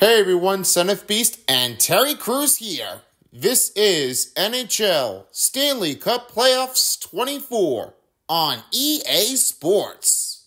Hey everyone, Son of Beast and Terry Crews here. This is NHL Stanley Cup Playoffs 24 on EA Sports.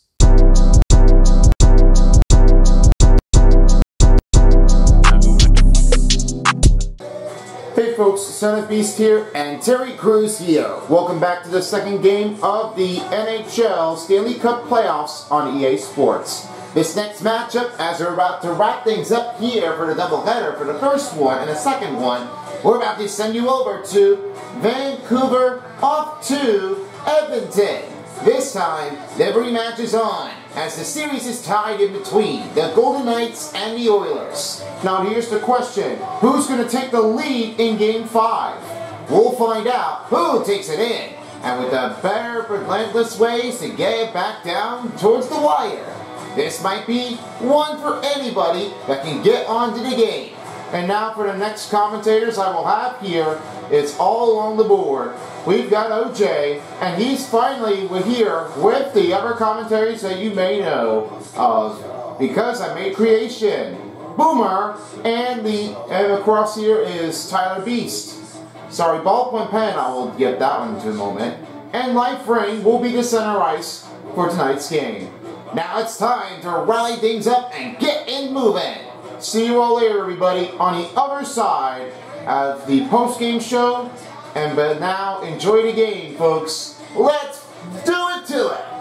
Hey folks, Son of Beast here and Terry Crews here. Welcome back to the second game of the NHL Stanley Cup Playoffs on EA Sports. This next matchup, as we're about to wrap things up here for the doubleheader for the first one and the second one, we're about to send you over to Vancouver off to Edmonton. This time, the rematch is on, as the series is tied in between the Golden Knights and the Oilers. Now here's the question, who's going to take the lead in Game 5? We'll find out who takes it in, and with the better relentless ways to get it back down towards the wire. This might be one for anybody that can get onto the game. And now for the next commentators I will have here, it's all on the board. We've got OJ, and he's finally here with the other commentaries that you may know of. Because I made creation. Boomer, and the and across here is Tyler Beast. Sorry, ballpoint pen, I will get that one in a moment. And Life Ring will be the center ice for tonight's game. Now it's time to rally things up and get in moving. See you all later, everybody, on the other side of the post-game show. And but now, enjoy the game, folks. Let's do it to it.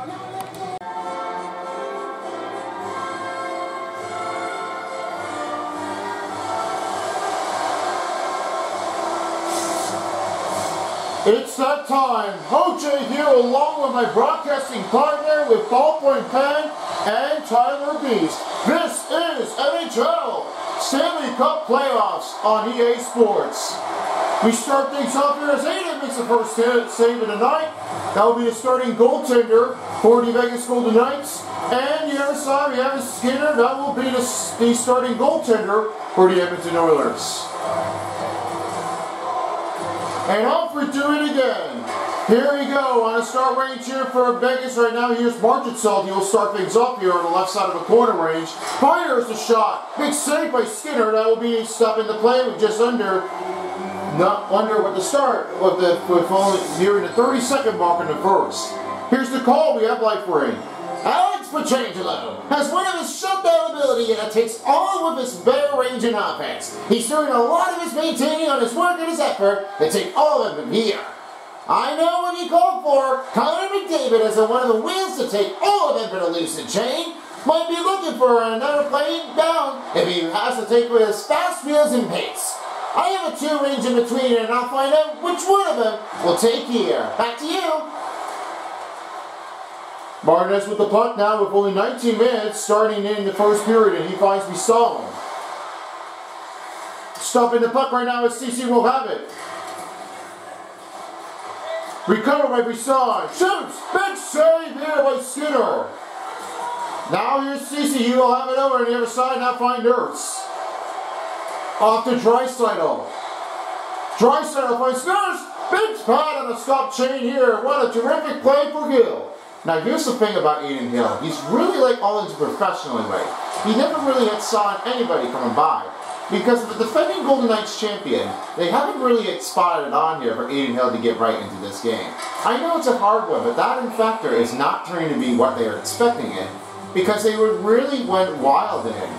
It's that time. OJ here along with my broadcasting partner with Ballpoint Pen and Tyler Beast. This is NHL Stanley Cup Playoffs on EA Sports. We start things off here as Aiden makes the first save of the night. That will be the starting goaltender for the Vegas Golden Knights. And we have Skinner. That will be the, the starting goaltender for the Edmonton Oilers. And we do it again. Here we go on a start range here for Vegas right now. Here's Marchessault. He'll start things up here on the left side of the corner range. Fires the shot. Big save by Skinner. That will be stopping the play with just under, not under with the start of the with only nearing the 30 second mark in the first. Here's the call. We have life ring. Alex Pietrangelo has one of his shutdown ability and it takes all of his better range and offense. He's doing a lot of his maintaining on his work and his effort to take all of them here. I know what he called for. Connor McDavid as one of the wheels to take all of them for the lucid chain. Might be looking for another plane down if he has to take with his fast wheels and pace. I have a two range in between and I'll find out which one of them will take here. Back to you. Martinez with the puck now with only 19 minutes starting in the first period and he finds Brisson. Stopping the puck right now as Ceci will have it. Recover by Brisson. Shoots! Big save here by Skinner. Now here's Ceci. He will have it over on the other side. Now find Nurse. Off to Draisaitl. Draisaitl finds Nurse. Big pad on the stop chain here. What a terrific play for Hill. Now here's the thing about Adin Hill. He's really like all into professional way. He never really had saw anybody coming by. Because the defending Golden Knights champion, they haven't really spotted on here for Adin Hill to get right into this game. I know it's a hard one, but that in factor is not turning to be what they are expecting it. Because they really went wild in it.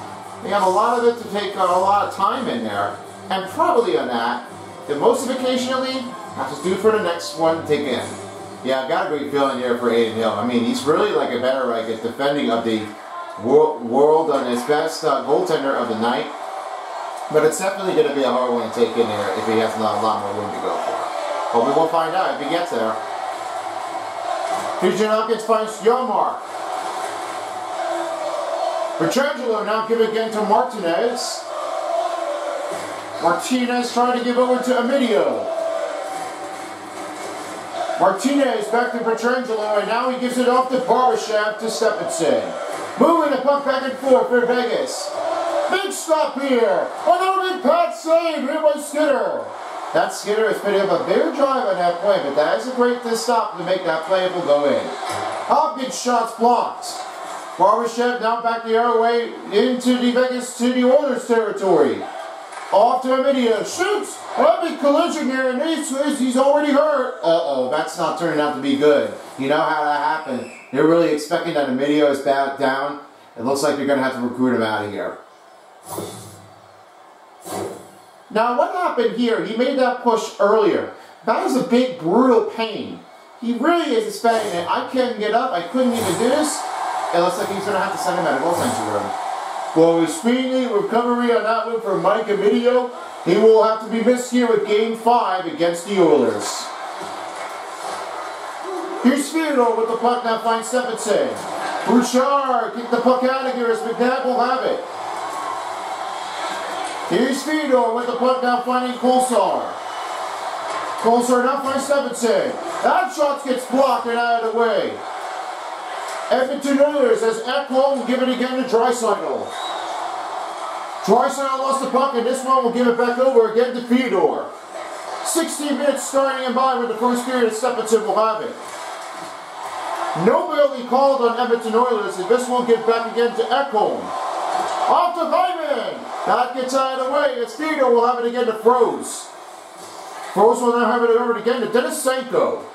They have a lot of it to take a lot of time in there. And probably on that, the most occasionally, have to do for the next one to take in. Yeah, I've got a great feeling here for Adin Hill. I mean, he's really like a better like a defending of the world, world on his best uh, goaltender of the night. But it's definitely going to be a hard one to take in here if he has not a lot more room to go for. But we will find out if he gets there. Houston Hopkins finds Yomar. Pietrangelo now give again to Martinez. Martinez trying to give over to Amadio. Martinez back to Pietrangelo, and now he gives it off to Barbashev to Stephenson. Moving the puck back and forth for Vegas. Big stop here. Another big pad save here by Skinner. That Skinner is putting up a bigger drive on that play, but that is a great stop to make that play will go in. Hopkins shots blocked. Barbashev now back the other way into the Vegas to the Oilers territory. Off to Amadio. Shoots! A big collision here, and he's, he's already hurt. Uh-oh, that's not turning out to be good. You know how that happened. They're really expecting that Amadio is back down. It looks like they're going to have to recruit him out of here. Now, what happened here? He made that push earlier. That was a big, brutal pain. He really is expecting it. I couldn't get up. I couldn't even do this. It looks like he's going to have to send him out of goal room. Well, with speedy recovery on that one for Mike Amadio, he will have to be missed here with Game 5 against the Oilers. Here's Theodore with the puck now finds Stephenson. Bouchard kick the puck out of here as McNabb will have it. Here's Fedor with the puck now finding Kolesar. Kolesar now finds Stephenson. That shot gets blocked and out of the way. Edmonton Oilers as Ekholm give it again to Draisaitl. Draisaitl lost the puck and this one will give it back over again to Fedor. 16 minutes starting in by with the first period Stephenson will have it. No penalty called on Edmonton Oilers and this one get back again to Ekholm. Off to Hyman. That gets out of the way. It's Fedor will have it again to Froese. Froese will now have it over again to Denisenko.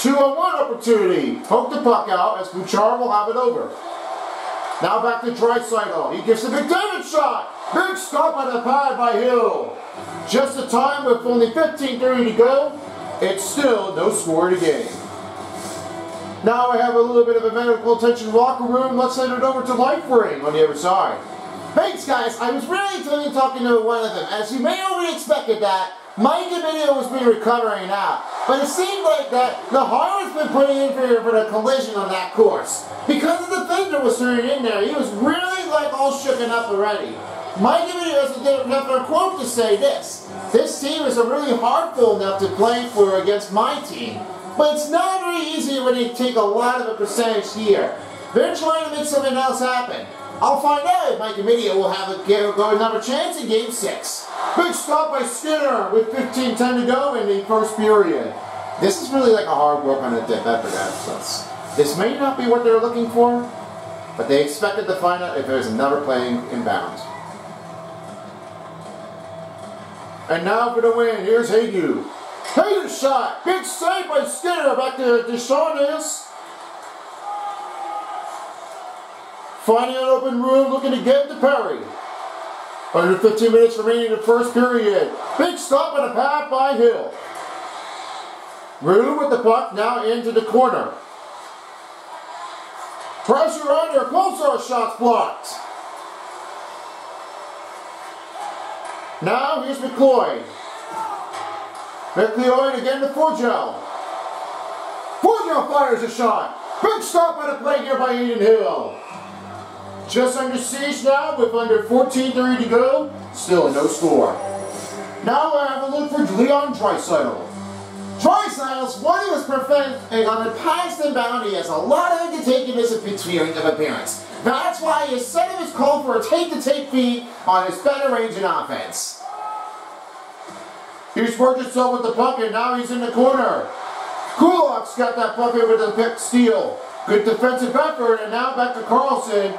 Two on one opportunity. Poke the puck out as Bouchard will have it over. Now back to Draisaitl. He gives the McDavid shot. Big stop on the pad by Hill. Just the time with only 15.30 to go. It's still no score to game. Now I have a little bit of a medical attention locker room. Let's send it over to LifeRing on the other side. Thanks, guys. I was really talking to one of them. As you may already expected that, Mike Amadio has been recovering now. But it seemed like that the has been putting in for, the collision on that course. Because of the thing was turning in there, he was really like all shooken up already. Mike Amadio has a quote to say this. This team is a really hardful enough to play for against my team. But it's not very easy when you take a lot of a percentage here. They're trying to make something else happen. I'll find out if Mike Amadio will have a, go another chance in Game 6. Big stop by Skinner with 15-10 to go in the first period. This is really like a hard work on a dip effort absence. This may not be what they're looking for, but they expected to find out if there's another playing inbound. And now for the win, here's Hague. Hague's shot, big save by Skinner, back to Desharnais. Finding an open room, looking to get to Perry. Under 15 minutes remaining in the first period. Big stop on a pad by Hill. Rue with the puck now into the corner. Pressure under, Kolesar shots blocked. Now here's McLeod. McLeod again to Foegele. Foegele fires a shot. Big stop on a play here by Adin Hill. Just under siege now with under 14.30 to go. Still no score. Now I have a look for Leon Draisaitl. Draisaitl's one he was perfect on the past and bound. He has a lot of incontentious of appearance. That's why his set of his call for a take-to-take feed on his better range in offense. Here's Burgess with the puck and now he's in the corner. Kulak's got that puck with the pick steal. Good defensive effort and now back to Karlsson.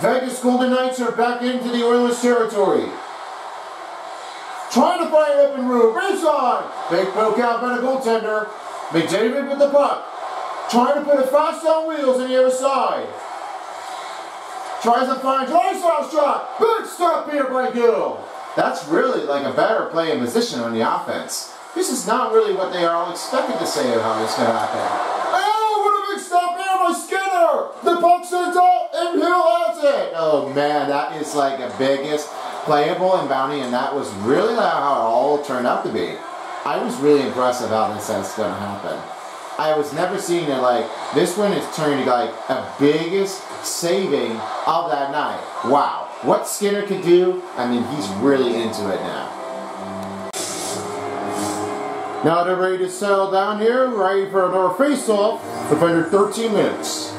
Vegas Golden Knights are back into the Oilers territory. Trying to an open room. Race on. Big poke out by the goaltender. McDavid with the puck. Trying to put it fast on wheels on the other side. Tries to find Draisaitl shot. Good stop here by Gill. That's really like a better playing position on the offense. This is not really what they are all expected to say of how this going happen. The puck sends out and Hill has it. Oh man, that is like the biggest playable and bounty and that was really how it all turned out to be. I was really impressed how this is going to happen. I was never seeing it like, this one is turning like a biggest saving of that night. Wow. What Skinner could do, I mean, he's really into it now. Now they're ready to settle down here, ready for another face-off for under 13 minutes.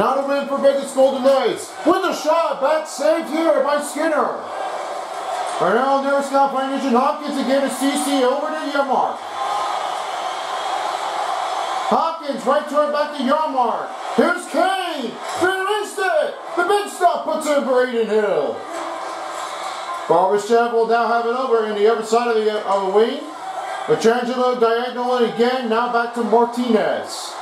Not a win for Vegas Golden Knights. With a shot, back saved here by Skinner. Right now, there's now finding Hopkins again to Ceci over to Janmark. Hopkins right toward back to Janmark. Here's Kane. Finished it. The big stop puts in Braden Hill. Barbara will now have it over in the other side of the, uh, of the wing. Pietrangelo diagonal again. Now back to Martinez.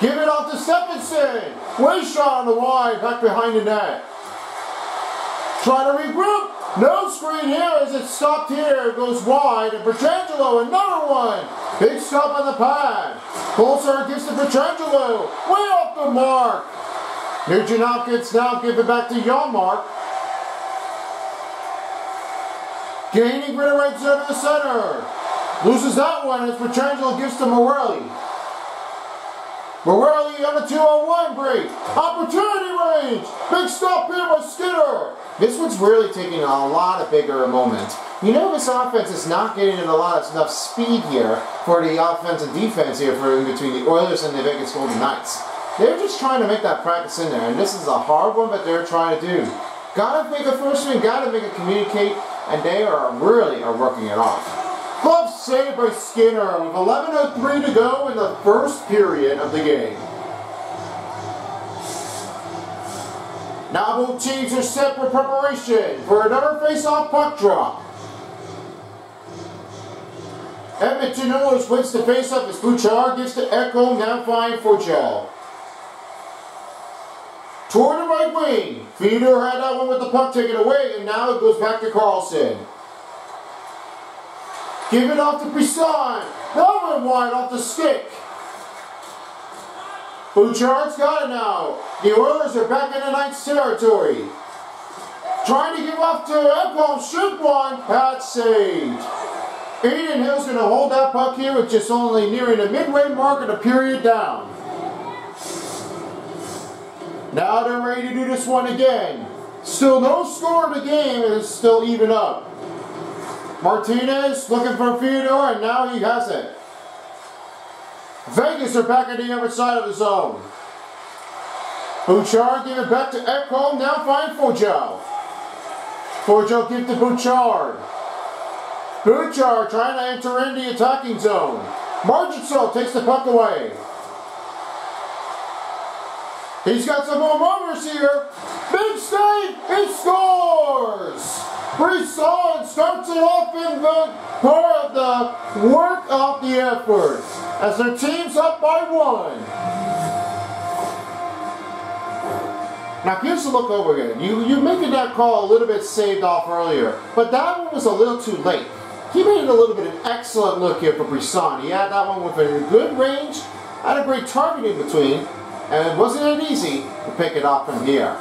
Give it off to Stephenson. Way shot on the wide, back behind the net. Try to regroup. No screen here as it stopped here. It goes wide. And Pietrangelo, another one. Big stop on the pad. Pulsar gives to Pietrangelo. Way off the mark. Nugent Hopkins now give it back to Janmark. Gaining rid right zone to the center. Loses that one as Pietrangelo gives to Morelli. Morelli on the 201 break. Opportunity range. Big stop here by Skinner. This one's really taking a lot of bigger moments. You know this offense is not getting in a lot of enough speed here for the offense and defense here for in between the Oilers and the Vegas Golden Knights. They're just trying to make that practice in there, and this is a hard one, but they're trying to do. Gotta make a first swing, gotta make it communicate, and they are really are working it off. Glove save by Skinner with 11.03 to go in the first period of the game. Now both teams are set for preparation for another face-off puck drop. Edmonton Oilers wins the face-off as Bouchard gives to Ekholm, now fine for Joe. Toward the right wing. Fedor had that one with the puck taken away, and now it goes back to Karlsson. Give it off to Brisson. That one wide off the stick. Bouchard's got it now. The Oilers are back in the Knights territory. Trying to give off to Ekholm. Shoot one. Pat saved. Adin Hill's going to hold that puck here with just only nearing the midway mark of the period down. Now they're ready to do this one again. Still no score in the game, and it's still even up. Martinez looking for Fedor, and now he has it. Vegas are back on the other side of the zone. Bouchard give it back to Ekholm, now find Fojo. Fojo give to Bouchard. Bouchard trying to enter in the attacking zone. Marchessault takes the puck away. He's got some more moments here. Big save, he scores! Brisson starts it off in the part of the work of the effort as their team's up by one. Now here's a look over again. You, you making that call a little bit saved off earlier, but that one was a little too late. He made it a little bit an excellent look here for Brisson. He had that one with a good range, had a great target in between, and it wasn't that easy to pick it up from here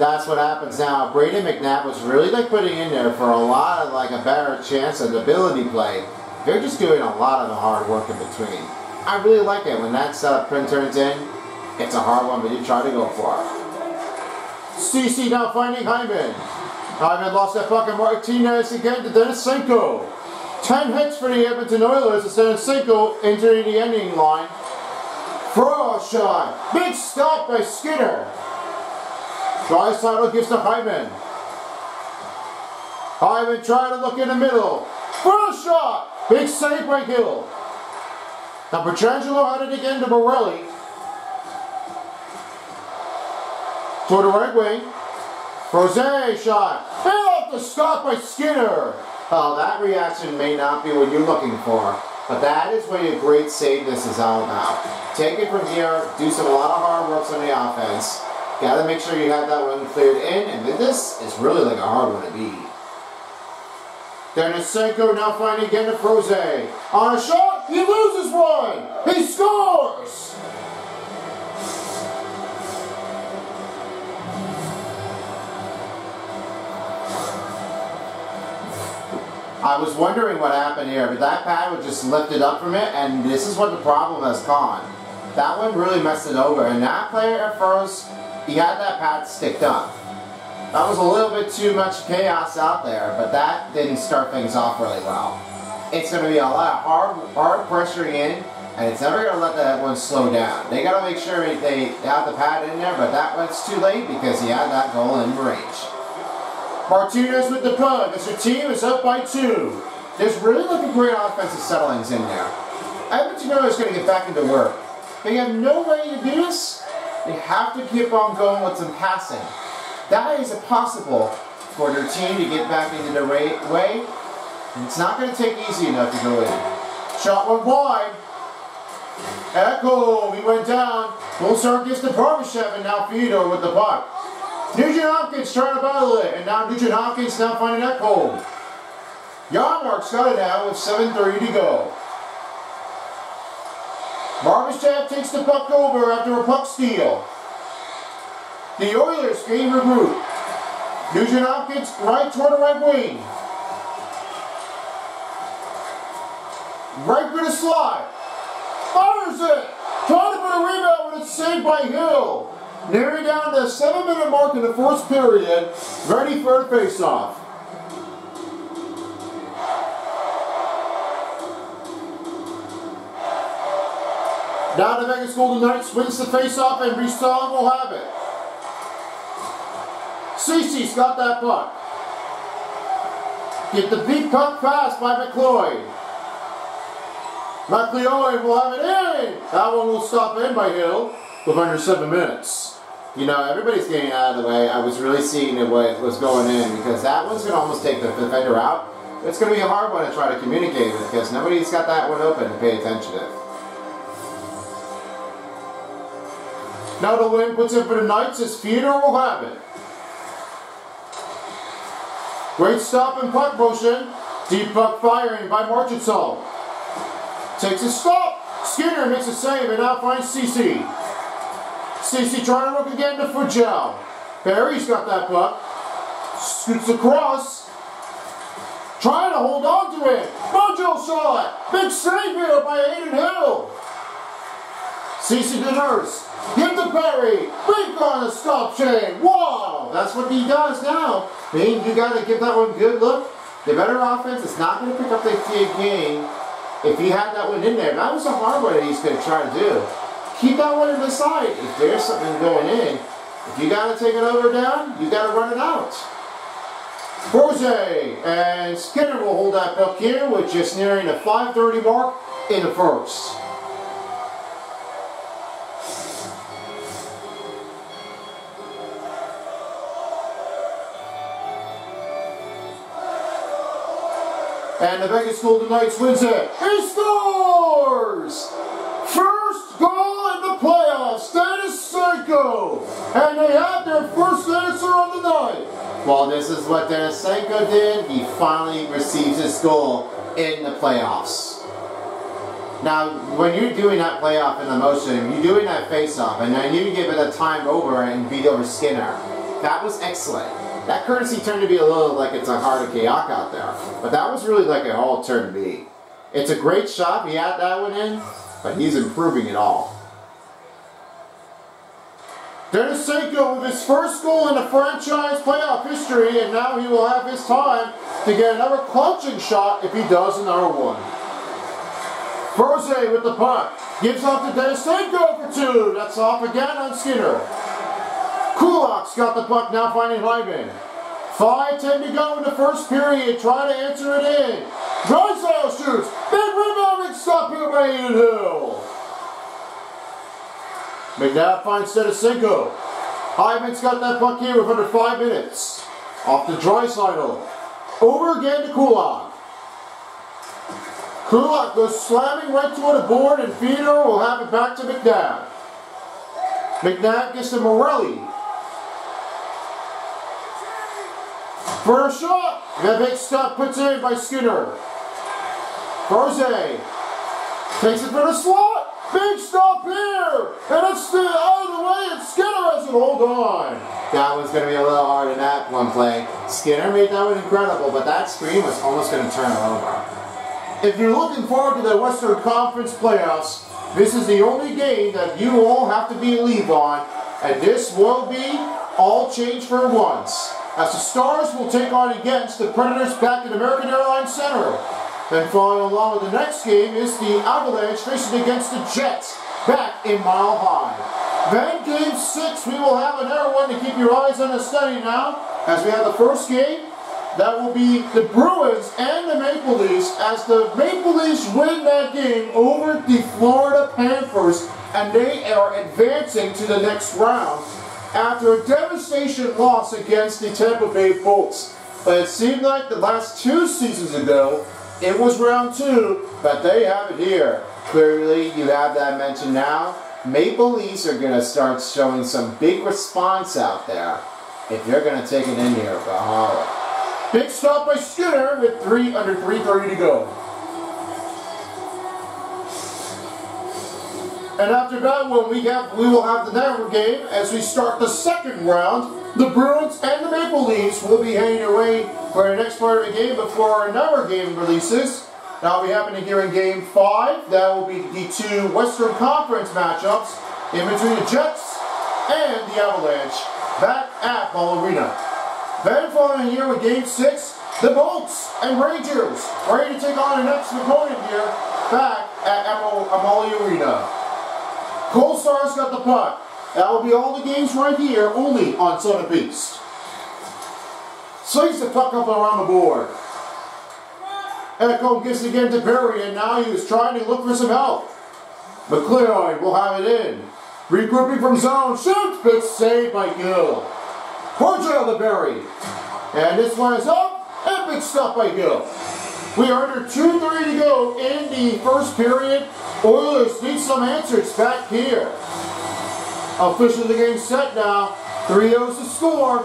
that's what happens now. Brady McNabb was really like putting in there for a lot of like a better chance of ability play. They're just doing a lot of the hard work in between. I really like it when that setup print turns in. It's a hard one, but you try to go for it. Ceci now finding Hyman. Hyman lost that fucking Martinez again to Denisenko. 10 hits for the Edmonton Oilers as Denisenko entering the ending line. A shot. Big stop by Skinner. Draisaitl gives to Hyman. Hyman trying to look in the middle. First shot. Big save by Hill. Now Pietrangelo had it again to Morelli. Toward the right wing. Rose shot. Hit off the stop by Skinner. Oh, that reaction may not be what you're looking for. But that is what your great save this is all about. Take it from here, do some a lot of hard work on the offense, Gotta make sure you have that one cleared in, and this is really like a hard one to beat. Denisenko now finding again to Froese. On a shot, he loses one! He scores! I was wondering what happened here, but that pad was just lifted up from it, and this is what the problem has gone. That one really messed it over, and that player at first he had that pad sticked up. That was a little bit too much chaos out there, but that didn't start things off really well. It's going to be a lot of hard, hard pressuring in, and it's never going to let that one slow down. They got to make sure they have the pad in there, but that one's too late because he had that goal in range. Martinez with the puck their team is up by two. There's really looking great offensive settlings in there. Edmonton is going to get back into work. They have no way to do this. They have to keep on going with some passing. That is impossible for their team to get back into the right way. And it's not going to take easy enough to go in. Shot went wide. Ekholm, he went down. Bullstar gets the Barbashev and now Theodore with the puck. Nugent Hopkins trying to battle it, and now Nugent Hopkins now finding that Ekholm. Janmark's got it now with 7.30 to go. Barbashev takes the puck over after a puck steal. The Oilers gain regroup. Nugent Hopkins right toward the right wing. Right for the slide. Fires it. Trying to put a rebound, but it's saved by Hill. Nearing down the seven minute mark in the fourth period. Ready for a face-off. Now the Vegas Golden Knights wins the face-off and Brisson will have it. Ceci's got that puck. Get the deep cut pass by McLeod. McLeod will have it in. That one will stop in by Hill with under seven minutes. You know, everybody's getting out of the way. I was really seeing what was going in because that one's going to almost take the defender out. It's going to be a hard one to try to communicate with because nobody's got that one open to pay attention to. Now the win puts in for the Knights will have it. Great stop and puck motion. Deep puck firing by Marchessault. Takes a stop. Skinner makes a save and now finds Ceci. Ceci trying to look again to Foegele. Barry's got that puck. Scoots across. Trying to hold on to it. Mojo saw it. Big save here by Adin Hill. Ceci nurse. Hit the Perry. Big on the stop chain. Wow. That's what he does now. Mean, you got to give that one good look. The better offense is not going to pick up the game if he had that one in there. That was a hard one that he's going to try to do. Keep that one in the side. If there's something going in, if you got to take it over down, you got to run it out. Forze and Skinner will hold that puck here with just nearing the 5.30 mark in the first. And the Vegas Golden Knights wins it. He scores! Denisenko! And they have their first answer on the night. Well, this is what Denisenko did. He finally receives his goal in the playoffs. Now, when you're doing that playoff in the motion, you're doing that face-off, and then you give it a time over and beat over Skinner. That was excellent. That courtesy turned to be a little like it's a hard of kayak out there. But that was really like it all turned to be. It's a great shot. He had that one in, but he's improving it all. Denisenko with his first goal in the franchise playoff history, and now he will have his time to get another clutching shot if he does another one. Forze with the puck. Gives off to Denisenko for two. That's off again on Skinner. Kulak's got the puck now finding Hyman. 5-10 to go in the first period. Try to answer it in. Draisaitl shoots. Big rebound stop here by Hill. McNabb finds Denisenko. Hyman's got that puck here with under five minutes. Off to Draisaitl. Over again to Kulak. Kulak goes slamming right toward the board and Theodore will have it back to McNabb. McNabb gets to Morelli. A shot. The big stop puts it in by Skinner. Forze takes it for the slot. Big stop here. And it's still out of the way and Skinner has it hold on. That was going to be a little hard in that one play. Skinner made that one incredible, but that screen was almost going to turn it over. If you're looking forward to the Western Conference playoffs, this is the only game that you all have to believe on, and this will be all change for once as the Stars will take on against the Predators back at American Airlines Center. Then following along with the next game is the Avalanche facing against the Jets back in Mile High. Then game six, we will have another one to keep your eyes on the study now, as we have the first game, that will be the Bruins and the Maple Leafs as the Maple Leafs win that game over the Florida Panthers and they are advancing to the next round after a devastation loss against the Tampa Bay Bolts. But it seemed like the last two seasons ago, it was round two, but they have it here. Clearly, you have that mentioned now. Maple Leafs are going to start showing some big response out there if you're going to take it in here for. Big stop by Skinner with three under 3.30 to go. And after that one, we have we will have the network game as we start the second round. The Bruins and the Maple Leafs will be hanging away for the next part of the game before network game releases. That'll be happening here in Game 5. That will be the two Western Conference matchups in between the Jets and the Avalanche back at Ball Arena. Then following here with Game 6, the Bolts and Rangers ready to take on the next opponent here back at Amalie Arena. Cole Stars got the puck. That will be all the games right here, only on Son of Beast. Slings the puck up around the board. Ekholm gets it again to Perry, and now he trying to look for some help. McLeod will have it in. Regrouping from zone, shoots, but saved by Gill. Portugal the Berry. And this one is up, epic stuff by Gill. We are under 2.30 to go in the first period. Oilers need some answers back here. Officially the game set now. 3-0 to score.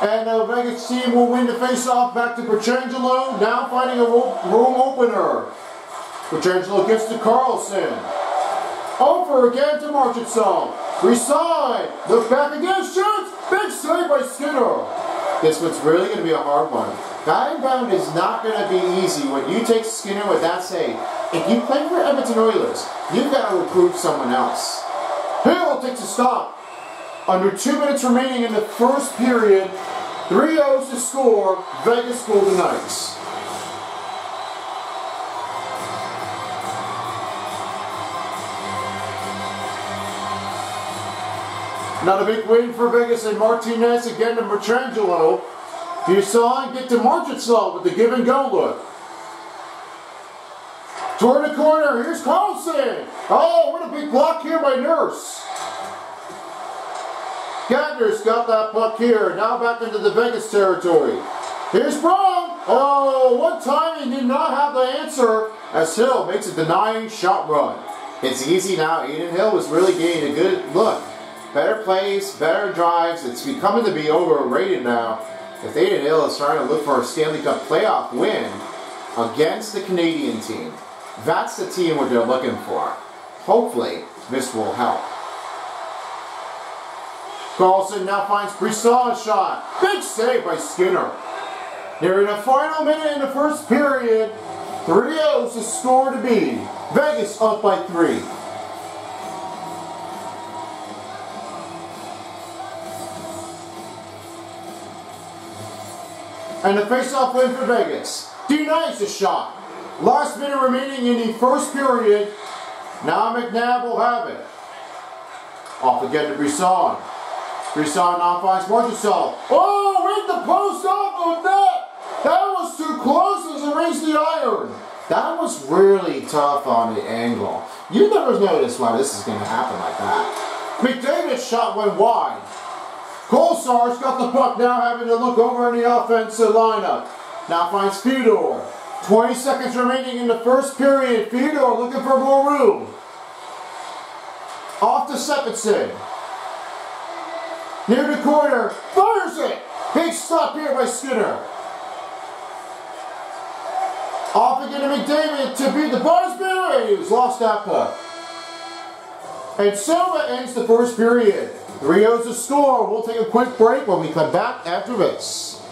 And the Vegas team will win the face-off back to Pietrangelo, now finding a room opener. Pietrangelo gets to Karlsson. Over again to Marchessault. Resign. Look back again. Shoots. Big save by Skinner. This one's really going to be a hard one. Guy bound is not going to be easy when you take Skinner with that save. If you play for Edmonton Oilers, you've got to recruit someone else. Hill takes a stop. Under two minutes remaining in the first period, 3-0 to score, Vegas Golden Knights. Not a big win for Vegas and Martinez again to saw him get to Marchessault with the give and go look. Toward the corner, here's Karlsson. Oh, what a big block here by Nurse. Gagner's got that puck here. Now back into the Vegas territory. Here's Brown. Oh, time he did not have the answer as Hill makes a denying shot run. It's easy now. Adin Hill was really getting a good look better plays, better drives. It's becoming to be overrated now. If Adin Hill is trying to look for a Stanley Cup playoff win against the Canadian team, that's the team what they're looking for. Hopefully, this will help. Karlsson now finds Brisson shot. Big save by Skinner. Near the final minute in the first period, 3-0 is the score to be. Vegas up by three. And the face-off win for Vegas. Denies the shot. Last minute remaining in the first period. Now McNabb will have it. Off again to Brisson. Brisson now finds Marchessault. Oh, hit the post off of that. That was too close as it the iron. That was really tough on the angle. You never noticed why this is going to happen like that. McDavid's shot went wide. Kolesar's got the puck now having to look over in the offensive lineup. Now finds Fedor. 20 seconds remaining in the first period. Fedor looking for more room. Off to Stephenson. Near the corner. Fires it. Big stop here by Skinner. Off again to McDavid to beat the Buzzberry. He's lost that puck. And Silva ends the first period. Three O's to score. We'll take a quick break when we come back after this.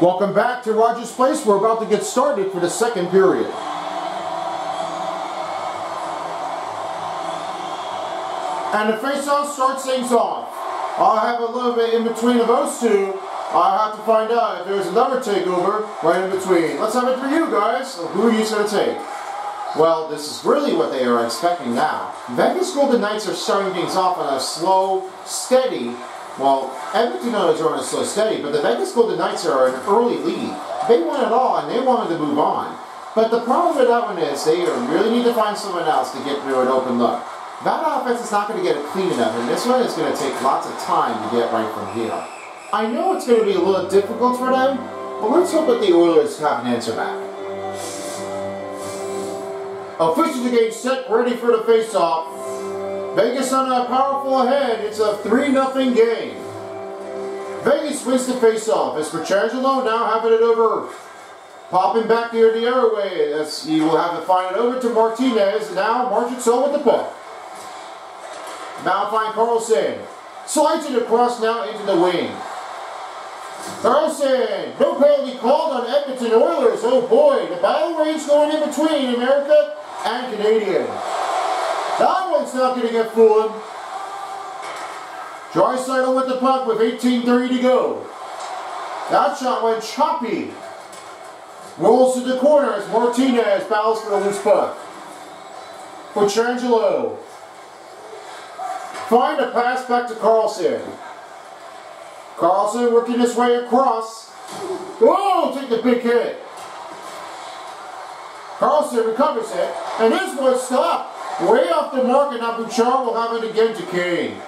Welcome back to Rogers Place. We're about to get started for the second period. And the face-off starts things off. I'll have a little bit in between of those two. I'll have to find out if there's another takeover right in between. Let's have it for you guys. Who are you going to take? Well, this is really what they are expecting now. Vegas Golden Knights are starting things off on a slow, steady, well, Edmonton is on a slow, steady, but the Vegas Golden Knights are an early lead. They won it all, and they wanted to move on. But the problem with that one is they really need to find someone else to get through an open look. That offense is not going to get it clean enough, and this one is going to take lots of time to get right from here. I know it's going to be a little difficult for them, but let's hope that the Oilers have an answer back. Officials are getting set, ready for the face-off. Vegas on a powerful ahead. It's a 3-0 game. Vegas wins the face-off as Pietrangelo now having it over. Popping back near the airway as he will have to find it over to Martinez. Now Marchessault with the puck. Now find Karlsson. Slides it across now into the wing. Karlsson, no penalty called on Edmonton Oilers. Oh boy, the battle range going in between America and Canadian. That one's not going to get fooling. Draisaitl with the puck with 18.30 to go. That shot went choppy. Rolls to the corner as Martinez battles for the loose puck. Pietrangelo. Find a pass back to Karlsson. Karlsson working his way across. Whoa, take the big hit. Karlsson recovers it, and this one stopped. Way off the mark, and now Bouchard will have it again to Kane.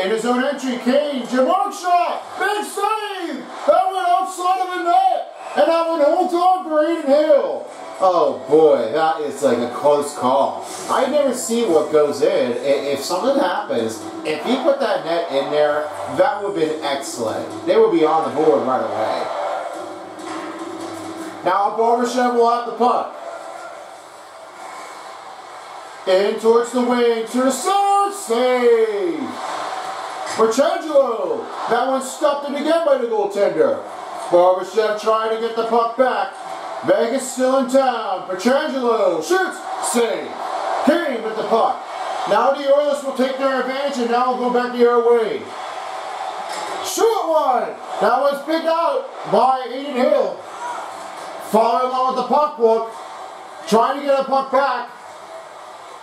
In his own entry, Kane, Jamar shot, big save! That went outside of the net, and that one holds on for Adin Hill. Oh boy, that is like a close call. I never see what goes in. If something happens, if he put that net in there, that would have been excellent. They would be on the board right away. Now Barbashev will have the puck. In towards the wing, to the center, save! Pietrangelo, that one stopped it again by the goaltender. Barbashev trying to get the puck back. Vegas still in town. Pietrangelo shoots, save. Kane with the puck. Now the Oilers will take their advantage and now will go back the other way. Shoot one! That was picked out by Adin Hill. Following along with the puck look. Trying to get a puck back.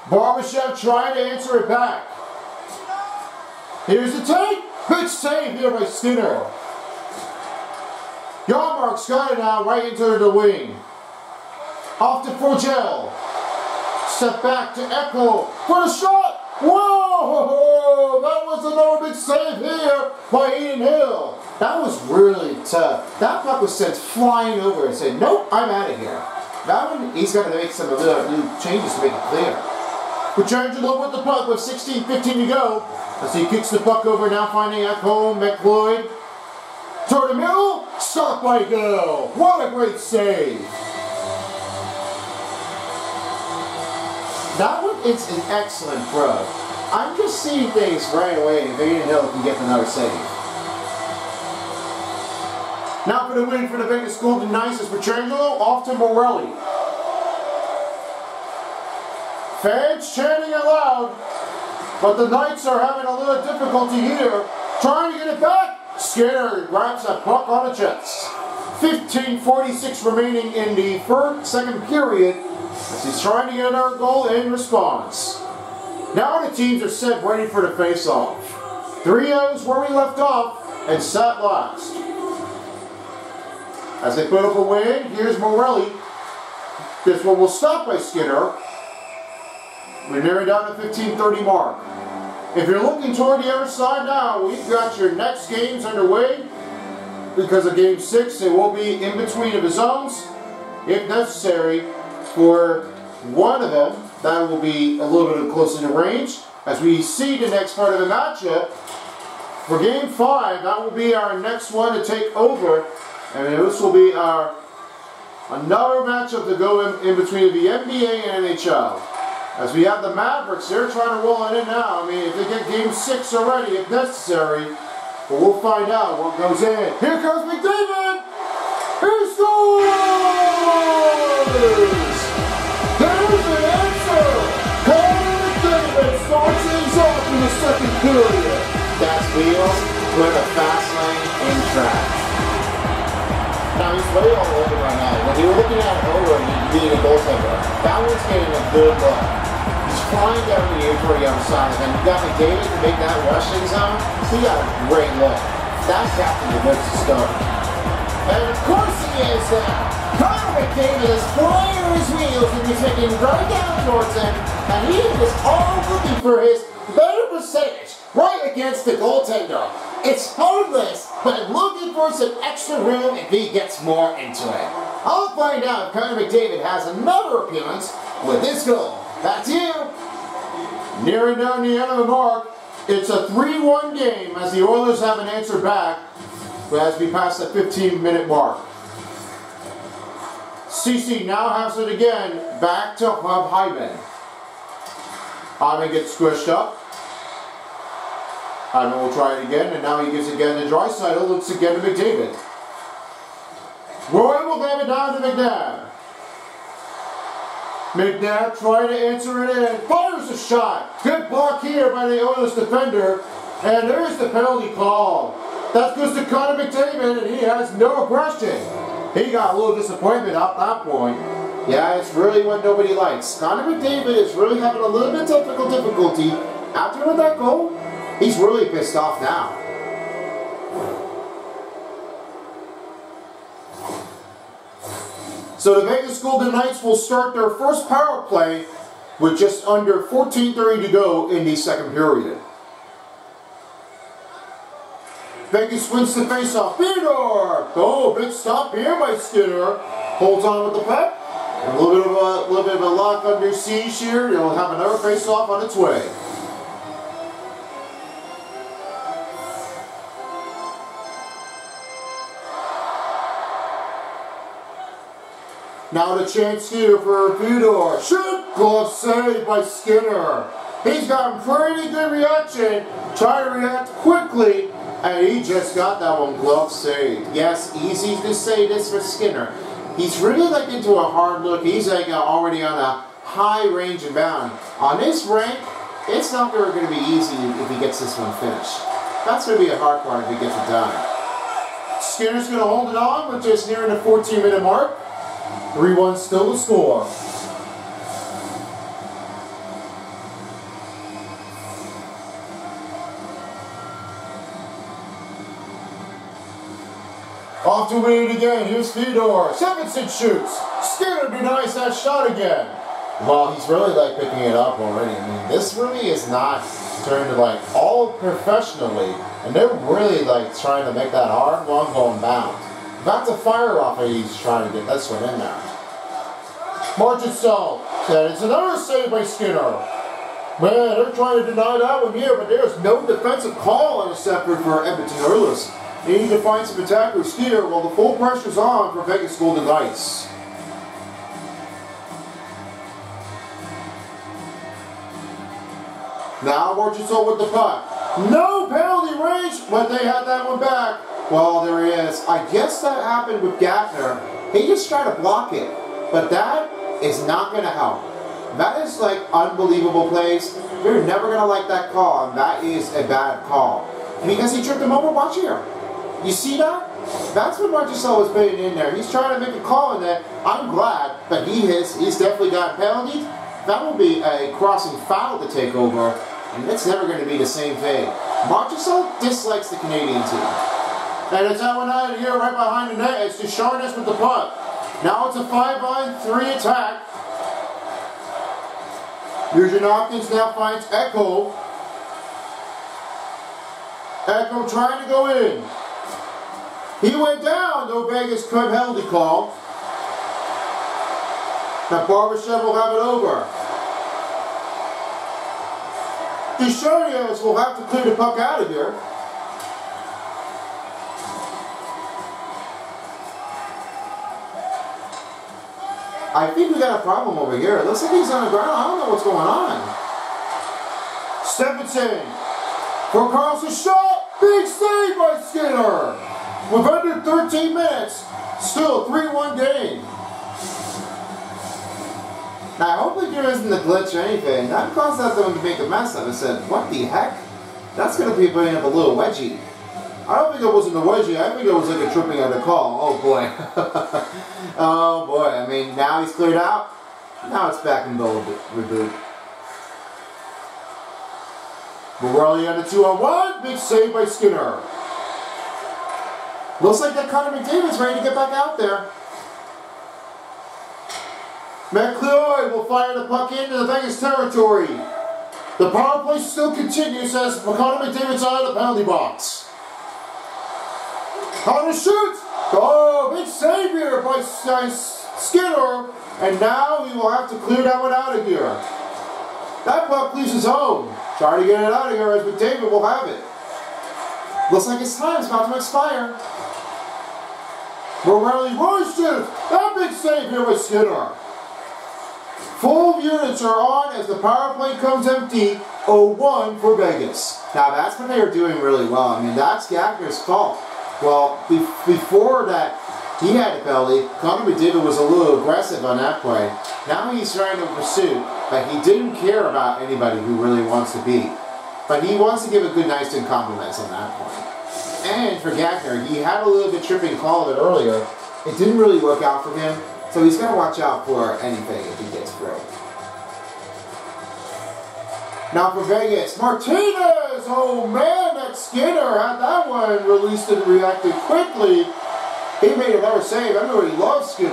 Barbashev trying to answer it back. Here's the take. Big save here by Skinner. Janmark's got it now right into the wing. Off to Foegele. Step back to Ekholm for the shot. Whoa! That was another big save here by Adin Hill. That was really tough. That puck was sent flying over and said, nope, I'm out of here. That one, he's got to make some little new changes to make it clear. Pietrangelo with the puck with 16-15 to go. As he kicks the puck over, now finding at home, McLeod. Toward the middle, stop by Gill. What a great save. That one is an excellent throw. I'm just seeing things right away if Adin Hill can get another save. Now for the win for the Vegas Golden Knights is Pietrangelo off to Morelli. Fans chanting aloud, but the Knights are having a little difficulty here, trying to get it back. Skinner grabs a puck on the chest. 15.46 remaining in the first, second period as he's trying to get another goal in response. Now the teams are set ready for the face-off. Three O's where we left off and set last. As they put up a win, here's Morelli. This one will stop by Skinner. We're nearing down to 15.30 mark. If you're looking toward the other side now, we've got your next games underway. Because of game six, it will be in between of the zones, if necessary, for one of them. That will be a little bit closer to range. As we see the next part of the matchup, for game five, that will be our next one to take over. And this will be our another matchup to go in, in between the NBA and NHL. As we have the Mavericks, they're trying to roll it in now. I mean, if they get game six already, if necessary, but we'll find out what goes in. Here comes McDavid! He scores! There's the answer! Connor McDavid starts things off in the second period. That's wheels with a fast Now way right now. When you were looking at it over and being a goaltender, that one's getting a good look. He's flying down the apron on the side, and you got McDavid to make that rushing zone. He got a great look. That's Captain DeWitt's start. And of course he is there. Connor McDavid is flying on his wheels and he's making right down towards him, and he is all looking for his better percentage right against the goaltender. It's hopeless, but looking for some extra room if he gets more into it. I'll find out if Connor McDavid has another appearance with this goal. That's you. Nearing down the end of the mark, it's a 3-1 game as the Oilers have an answer back as we pass the 15-minute mark. Ceci now has it again, back to Hub Hyman. Hyman gets squished up. Hyman will try it again, and now he gives again to Draisaitl. Looks again to McDavid. Roy will have it down to McNabb. McNabb trying to answer it in. Fires a shot. Good block here by the Oilers defender. And there's the penalty call. That goes to Connor McDavid, and he has no aggression. He got a little disappointment at that point. Yeah, it's really what nobody likes. Connor McDavid is really having a little bit technical difficulty. After that goal, He's really pissed off now. So the Vegas Golden Knights will start their first power play with just under 14.30 to go in the second period. Vegas wins the faceoff. Theodore! Oh, big stop here by Skinner. Holds on with the puck. A little bit of a little bit of a lock under siege here. It'll have another faceoff on its way. Now the chance here for Theodore. Shoot! Glove saved by Skinner. He's got pretty good reaction. Try to react quickly. And he just got that one glove saved. Yes, easy to say this for Skinner. He's really like into a hard look. He's like uh, already on a high range and bound. On this rank, it's not going to be easy if he gets this one finished. That's going to be a hard part if he gets it done. Skinner's going to hold it on with just nearing the 14 minute mark. 3-1 still the score. Off to win it again. Here's Theodore. Stephenson shoots. Skinner denies that shot again. Well, he's really like picking it up already. I mean, this really is not turned like all professionally, and they're really like trying to make that hard one going bound. That's a fire off he's trying to get this one in there. Marchessault said it's another save by Skinner. Man, they're trying to deny that one here, but there's no defensive call on a separate for Edmonton Oilers. They need to find some attackers here while the full pressure's on for Vegas Golden Knights. Now Marchessault with the puck. No penalty range, but they had that one back. Well, there is. I guess that happened with Gagner. He just tried to block it. But that is not going to help. That is like unbelievable plays. You're never going to like that call, and that is a bad call. Because he tripped him over, watch here. You see that? That's what Marchessault was putting in there. He's trying to make a call in there. I'm glad, but he has he's definitely got penalties. That will be a crossing foul to take over, and it's never going to be the same thing. Marchessault dislikes the Canadian team. And it's that one out here right behind the net. It's Desharnais with the puck. Now it's a 5 on 3 attack. Nugent Hopkins now finds Ekholm. Ekholm trying to go in. He went down, though Vegas could penalty call. Now Barbashev will have it over. Desharnais will have to clear the puck out of here. I think we got a problem over here. It looks like he's on the ground. I don't know what's going on. Stephenson for Karlsson's shot. Big save by Skinner. With under 13 minutes, still 3-1 game. Now, hopefully there isn't a glitch or anything. That caused that one to make a mess of it. Said, what the heck? That's going to be putting up a little wedgie. I don't think it was in the wedgie. I think it was like a tripping at a call. Oh boy. oh boy. I mean, now he's cleared out. Now it's back in goal reboot. Morelli on the 2 on 1. Big save by Skinner. Looks like that Connor McDavid's ready to get back out there. McLeod will fire the puck into the Vegas territory. The power play still continues as Connor McDavid's out of the penalty box. Connor shoots! Oh, big save here by Skinner. And now we will have to clear that one out of here. That puck leaves his home. Try to get it out of here as McDavid will have it. Looks like his time is about to expire. Morelli Royston! That big save here with Skinner. Full units are on as the power play comes empty. 0-1 for Vegas. Now that's when they are doing really well. I mean, that's Gagner's fault. Well, be before that, he had a belly. Connor McDavid was a little aggressive on that play. Now he's trying to pursue, but he didn't care about anybody who really wants to beat. But he wants to give a good nice and compliments on that point. And for Gagner, he had a little bit tripping call it earlier. It didn't really work out for him, so he's got to watch out for anything if he gets through. Now for Vegas, Martinez! Oh man, that Skinner had that one released and reacted quickly. He made another save. Everybody loves Skinner.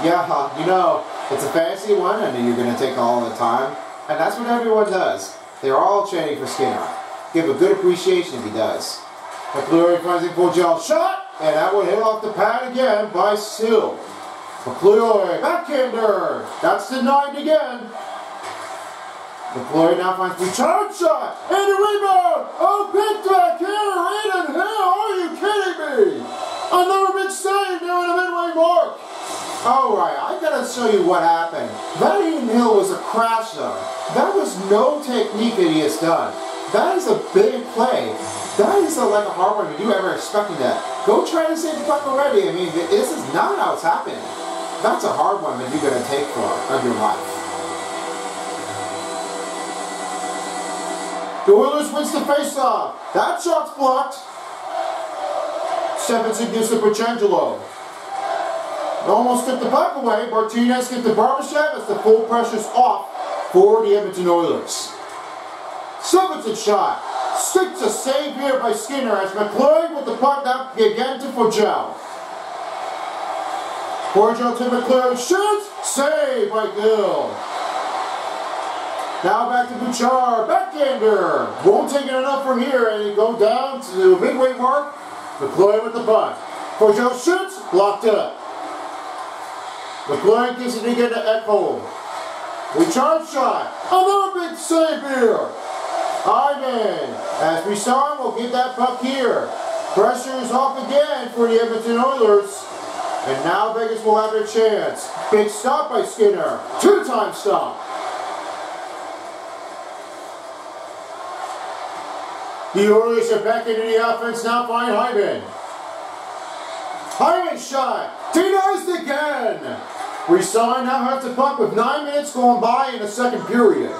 Yeah, you know, it's a fancy one and you're going to take all the time. And that's what everyone does. They're all chanting for Skinner. Give a good appreciation if he does. McClure finds a full gel shot, and that one hit off the pad again by Sill. McClure, backhander. That's denied again. McClory now finds the oh, charge shot and a rebound. Oh, picked back here, Adin Hill. Are you kidding me? Another big save near the midway mark. All right, I gotta show you what happened. That Adin Hill was a crash. That was no technique that he has done. That is a big play. That is a, like a hard one if you ever expecting that. Go try to save the puck already. I mean, this is not how it's happening. That's a hard one that you're gonna take for of your life. The Oilers wins the faceoff. That shot's blocked. Stephenson gives to Pietrangelo. Almost took the puck away. Martinez gets the Barbashev as the full pressure's off for the Edmonton Oilers. Stephenson shot. Six a save here by Skinner as McLeod with the puck up again to Foegele. Foegele to McLeod shoots. Save by Gill. Now back to Bouchard, backhander. Won't take it enough from here, and he go down to the midway mark. McCloy with the puck. Foegele shoots, blocked up. McCloy gives it again to Ekholm. Bouchard shot. Another big save here. Ivan, as we saw him, will get that puck here. Pressure is off again for the Edmonton Oilers. And now Vegas will have their chance. Big stop by Skinner. Two-time stop. The Oilers are back into the offense now. Find Hyman. Hyman shot. Denies again. Resign now has the puck with nine minutes going by in the second period.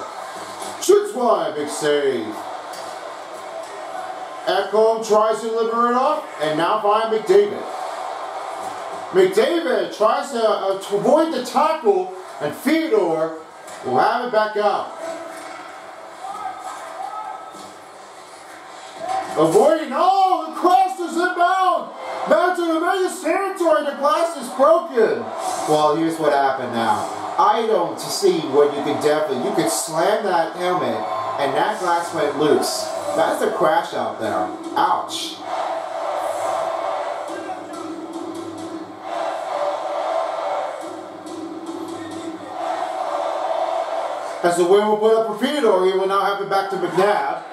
Shoots one. Big save. Ekholm tries to deliver it off, and now by McDavid. McDavid tries to, uh, to avoid the tackle, and Theodore will have it back out. Avoiding, oh, the cross is inbound. The Vegas territory, the glass is broken. Well, here's what happened now. I don't see what you could definitely, you could slam that helmet and that glass went loose. That's a crash out there. Ouch. As the win will put up a Theodore, he will now have it back to McNabb.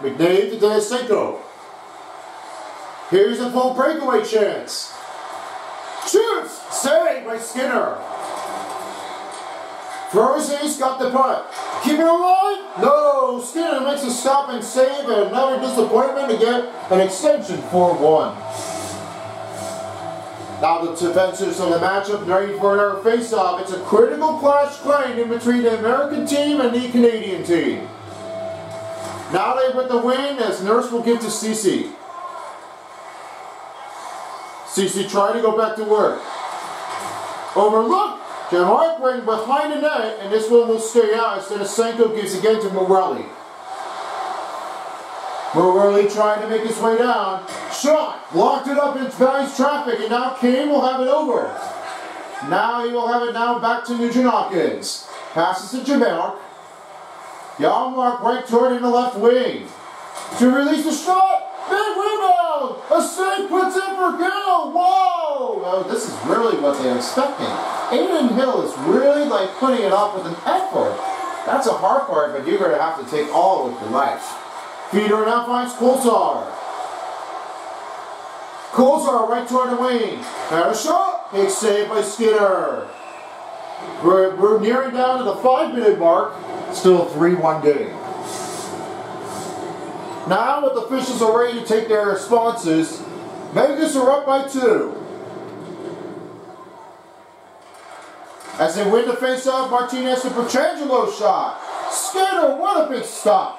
McNabb to Denisenko. Here's a full breakaway chance. Shoots! Saved by Skinner. Throws got the putt. Keep it alive? No! Skinner makes a stop and save and another disappointment to get an extension 4-1. Now the defensives of the matchup ready for another face-off. It's a critical clash claim in between the American team and the Canadian team. Now they with the win as Nurse will give to Ceci. CC trying to go back to work. Overlooked. Janmark went behind the net, and this one will stay out instead of Senko gives again to Morelli. Morelli trying to make his way down. Shot! Blocked it up in Valley's traffic, and now Kane will have it over. Now he will have it now back to Nugent Hopkins. Passes to Janmark. Janmark right toward in the left wing. To release the shot! Big rebound! A save puts in for Gill! Whoa! Oh, this is really what they're expecting. Adin Hill is really like putting it up with an effort. That's a hard part, but you're going to have to take all with your life. Feeder now finds Coulthard. Coulthard right toward the wing. Had a shot. Big save by Skinner. We're, we're nearing down to the five minute mark. Still 3-1 game. Now with the officials are ready to take their responses, Vegas are up by two. As they win the face-off, Martinez to Pietrangelo shot. Skater, what a big stop.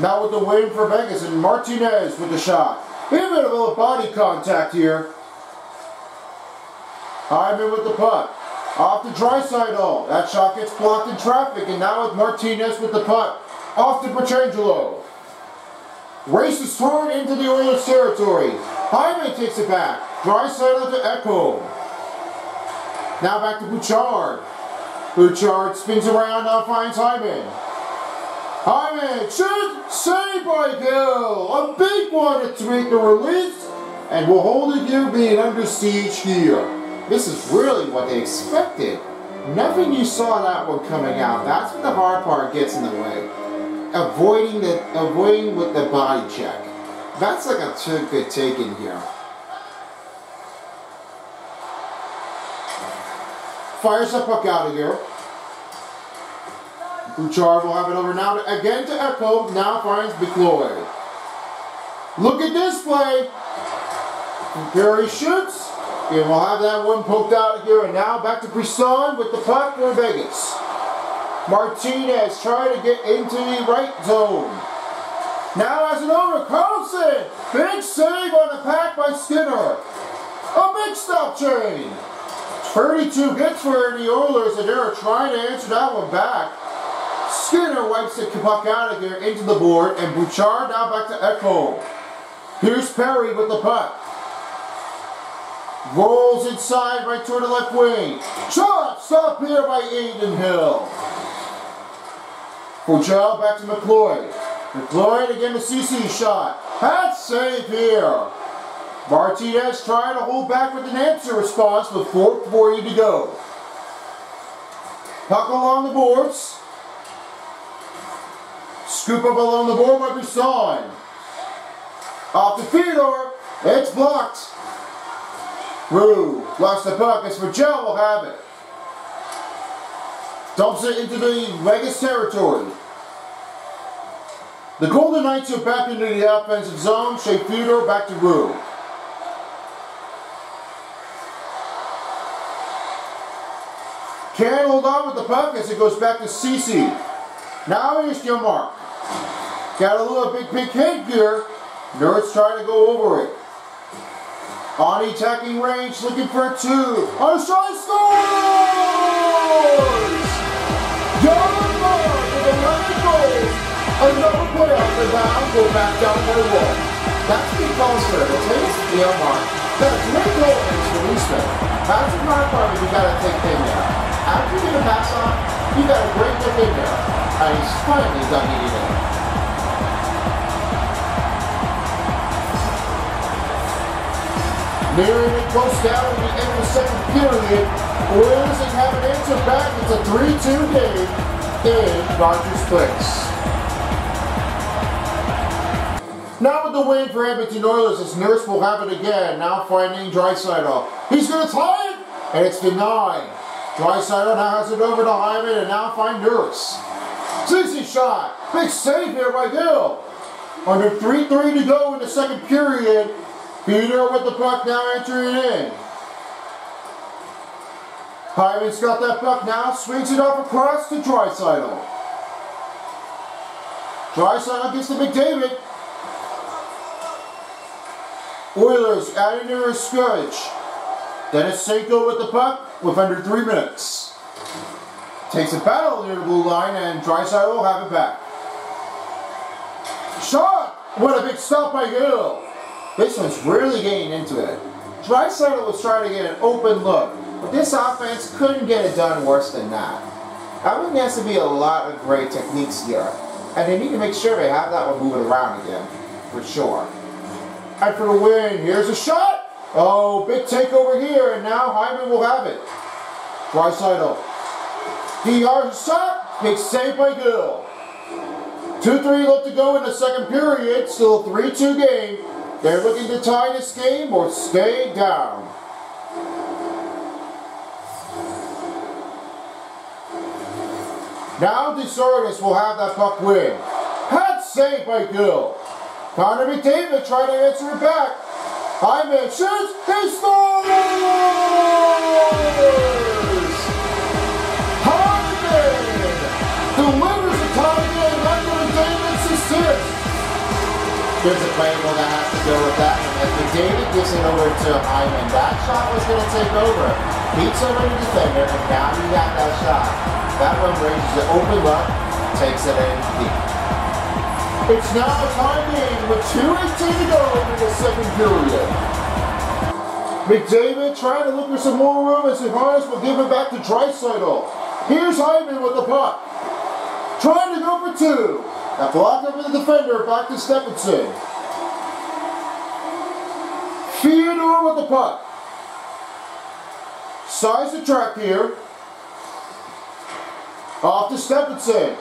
Now with the win for Vegas and Martinez with the shot. A bit of body contact here. Hyman with the putt. Off the dry side all. That shot gets blocked in traffic and now with Martinez with the putt. Off to Pietrangelo. Races toward into the Oilers territory. Hyman takes it back. Draisaitl to Ekholm. Now back to Bouchard. Bouchard spins around, now finds Hyman. Hyman should save by Gill. A big one to make the release. And will hold it here being under siege here. This is really what they expected. Nothing you saw that one coming out. That's what the hard part gets in the way. Avoiding the avoiding with the body check. That's like a too good take in here. Fires the puck out of here. Bouchard will have it over now again to Ekholm. Now finds McCloy. Look at this play. Perry shoots. And we'll have that one poked out here. And now back to Brisson with the puck for Vegas. Martinez trying to get into the right zone. Now has it over. Karlsson. Big save on the pack by Skinner. A big stop chain. 32 gets for the Oilers and they're trying to answer that one back. Skinner wipes the puck out of here into the board, and Bouchard now back to Ekholm. Here's Perry with the puck. Rolls inside right toward the left wing. Shot! Stop here by Adin Hill. Bouchard back to McLeod. McLeod again to Ceci shot. Pat save here. Martinez trying to hold back with an answer response with 4.40 to go. Puck along the boards. Scoop up along the board by Brisson. Off to Theodore. It's blocked. Rue lost the puck. It's for Joe. will have it. Dumps it into the Vegas territory. The Golden Knights are back into the offensive zone. Shea Theodore back to Rue. Can't hold on with the puck as it goes back to Ceci. Now here's your mark. Got a little big, big cake here. Nurse trying to go over it. On attacking range, looking for a two. On a shot, scores! John Moore with 11 goals. Another playoff rebound, go back down for the wall. That's what he calls for. The the. Got a great goal against the Leafs. Patrick Markov, you got to take him there. After you get a pass on, you got a great look in there. And he's finally done it in. Nearing it close down at the end of the second period. Oilers have an answer back. It's a 3-2 game in Rogers Place. Now with the win for Edmonton Oilers, as Nurse will have it again. Now finding Draisaitl. He's going to tie it, and it's denied. Draisaitl now has it over to Hyman, and now find Nurse. Easy shot. Big save here by Gill. Under 3-3 to go in the second period. Peter with the puck now entering in. Hyman's got that puck now, swings it up across to Draisaitl. Draisaitl gets to McDavid. Oilers adding a scourge. Denisenko with the puck with under three minutes. Takes a battle near the blue line and Draisaitl will have it back. Shot! What a big stop by Gill. This one's really getting into it. Draisaitl was trying to get an open look, but this offense couldn't get it done worse than that. I think there has to be a lot of great techniques here, and they need to make sure they have that one moving around again, for sure. And for the win, here's a shot! Oh, big takeover here, and now Hyman will have it. Draisaitl. DR shot, big save by Gill. 2-3 left to go in the second period, still 3-2 game. They're looking to tie this game or stay down. Now DeSartis will have that puck win. Pat saved by Gill. Connor McDavid trying to answer it back. Hyman shoots, he scores! Hyman delivers a tie game after McDavid's assist. There's a play that has to deal with that one. As McDavid gives it over to Hyman, that shot was going to take over. Beats over the defender, and now you got that shot. That one raises it open up, takes it in deep. It's now a tie game with 2.18 to go in the second period. McDavid trying to look for some more room as Harness will give it back to Draisaitl. Here's Hyman with the puck. Trying to go for two. That block over the defender, back to Stephenson. Theodore with the puck. Size the track here. Off to Stephenson.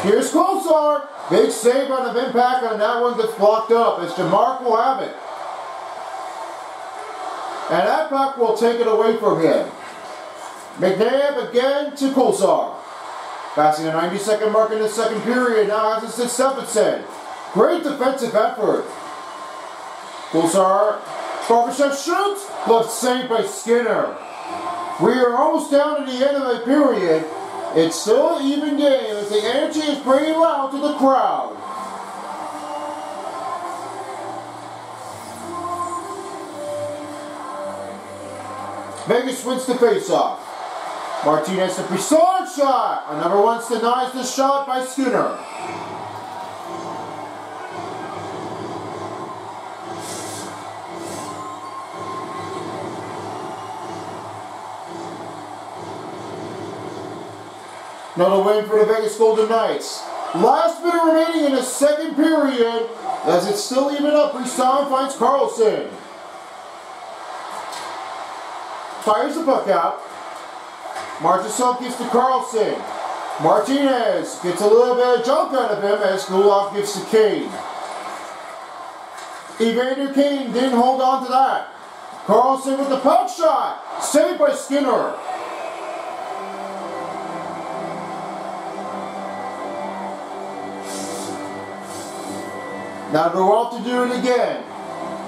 Here's Kolesar. Big save on of impact on that one gets blocked up as DeMarc will have it. And that puck will take it away from him. McNabb again to Kolesar. Passing the 90 second mark in the second period. Now has it to Stephenson. Great defensive effort. Kolesar. Barbashev shoots. Left saved by Skinner. We are almost down to the end of the period. It's still an even game as the energy is pretty loud to the crowd. Vegas wins the faceoff. Martinez a Broussard shot. A number one denies the shot by Schooner. Another win for the Vegas Golden Knights. Last minute remaining in the second period as it's still even up. Brisson finds Karlsson. Fires the puck out. Marchessault gives to Karlsson. Martinez gets a little bit of junk out of him as Kulak gives to Kane. Evander Kane didn't hold on to that. Karlsson with the puck shot. Saved by Skinner. Now they're off to do it again.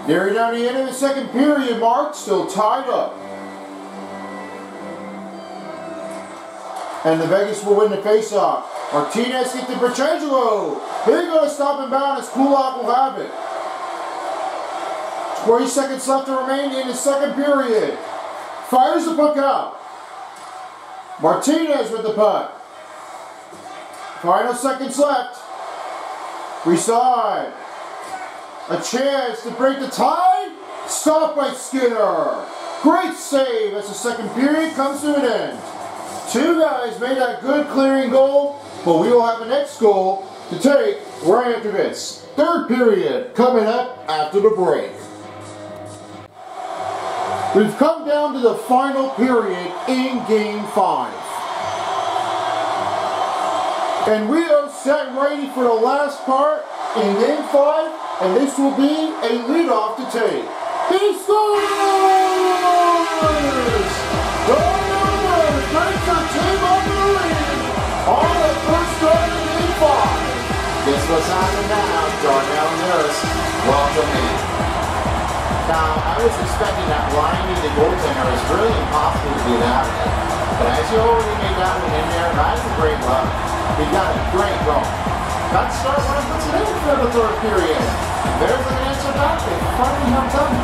Nearing down the end of the second period mark, still tied up. And the Vegas will win the faceoff. Martinez gets to Pietrangelo. They're going to stop and bound as Kulak will have it. 20 seconds left to remain in the second period. Fires the puck out. Martinez with the puck. Final seconds left. Reside. A chance to break the tie. Stopped by Skinner. Great save as the second period comes to an end. Two guys made that good clearing goal, but we will have the next goal to take right after this. Third period coming up after the break. We've come down to the final period in Game 5. And we are set ready for the last part in Game 5, and this will be a leadoff to take. He scores! This was happening now. Darnell Nurse, welcome in. Now, I was expecting that Riley, the goaltender, is really impossible to do that. But as you already made that one in there, that's a great luck. He got a great goal. That start when it puts it in for the third period. There's an answer back. They finally have done.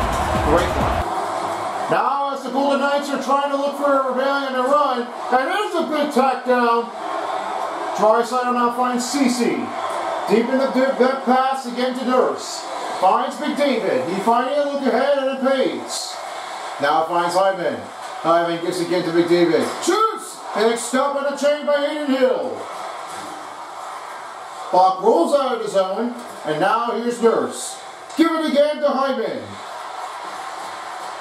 Great one. Now, as the Golden Knights are trying to look for a rebellion to run, and there's a big tack down. Draisaitl now finds Ceci. Deep in the dip, that pass again to Nurse. Finds McDavid. He finally look ahead and it pays. Now finds Hyman. Hyman gets again to McDavid. Shoots! And it's stopped on the chain by Adin Hill. Bach rolls out of his zone, and now here's Nurse. Give it again to Hyman.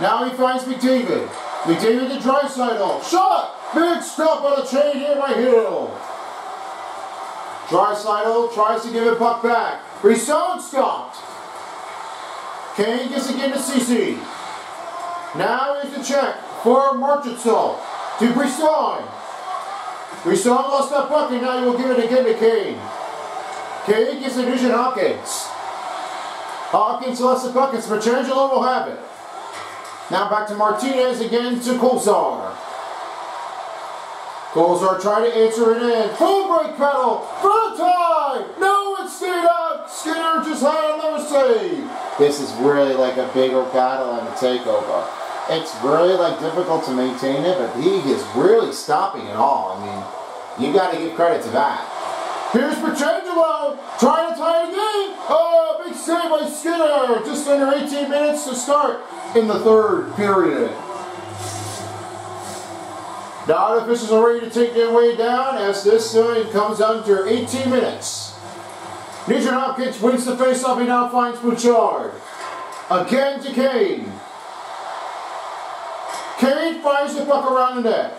Now he finds McDavid. McDavid to Draisaitl. Shot! Big stop on the chain here by Hill. Draisaitl tries to give it puck back. Brisson stopped. Kane gets again to Ceci. Now here's the check for Marchessault to Brisson. Brisson lost that puck and now he will give it again to Kane. Kane is Nugent Hopkins. Hopkins lost the puck and Pietrangelo will have it. Now back to Martinez again to Kolesar. Kolesar trying to answer it in. Full break pedal for the tie. No, it stayed up. Skinner just had another save. This is really like a bigger battle and a takeover. It's really like difficult to maintain it, but he is really stopping it all. I mean, you got to give credit to that. Here's Pietrangelo trying to tie the game. Oh, big save by Skinner. Just under 18 minutes to start in the third period. Now the officials are ready to take their way down as this uh, comes under 18 minutes. Nugent Hopkins wins the faceoff and now finds Bouchard. Again to Kane. Kane finds the puck around the net.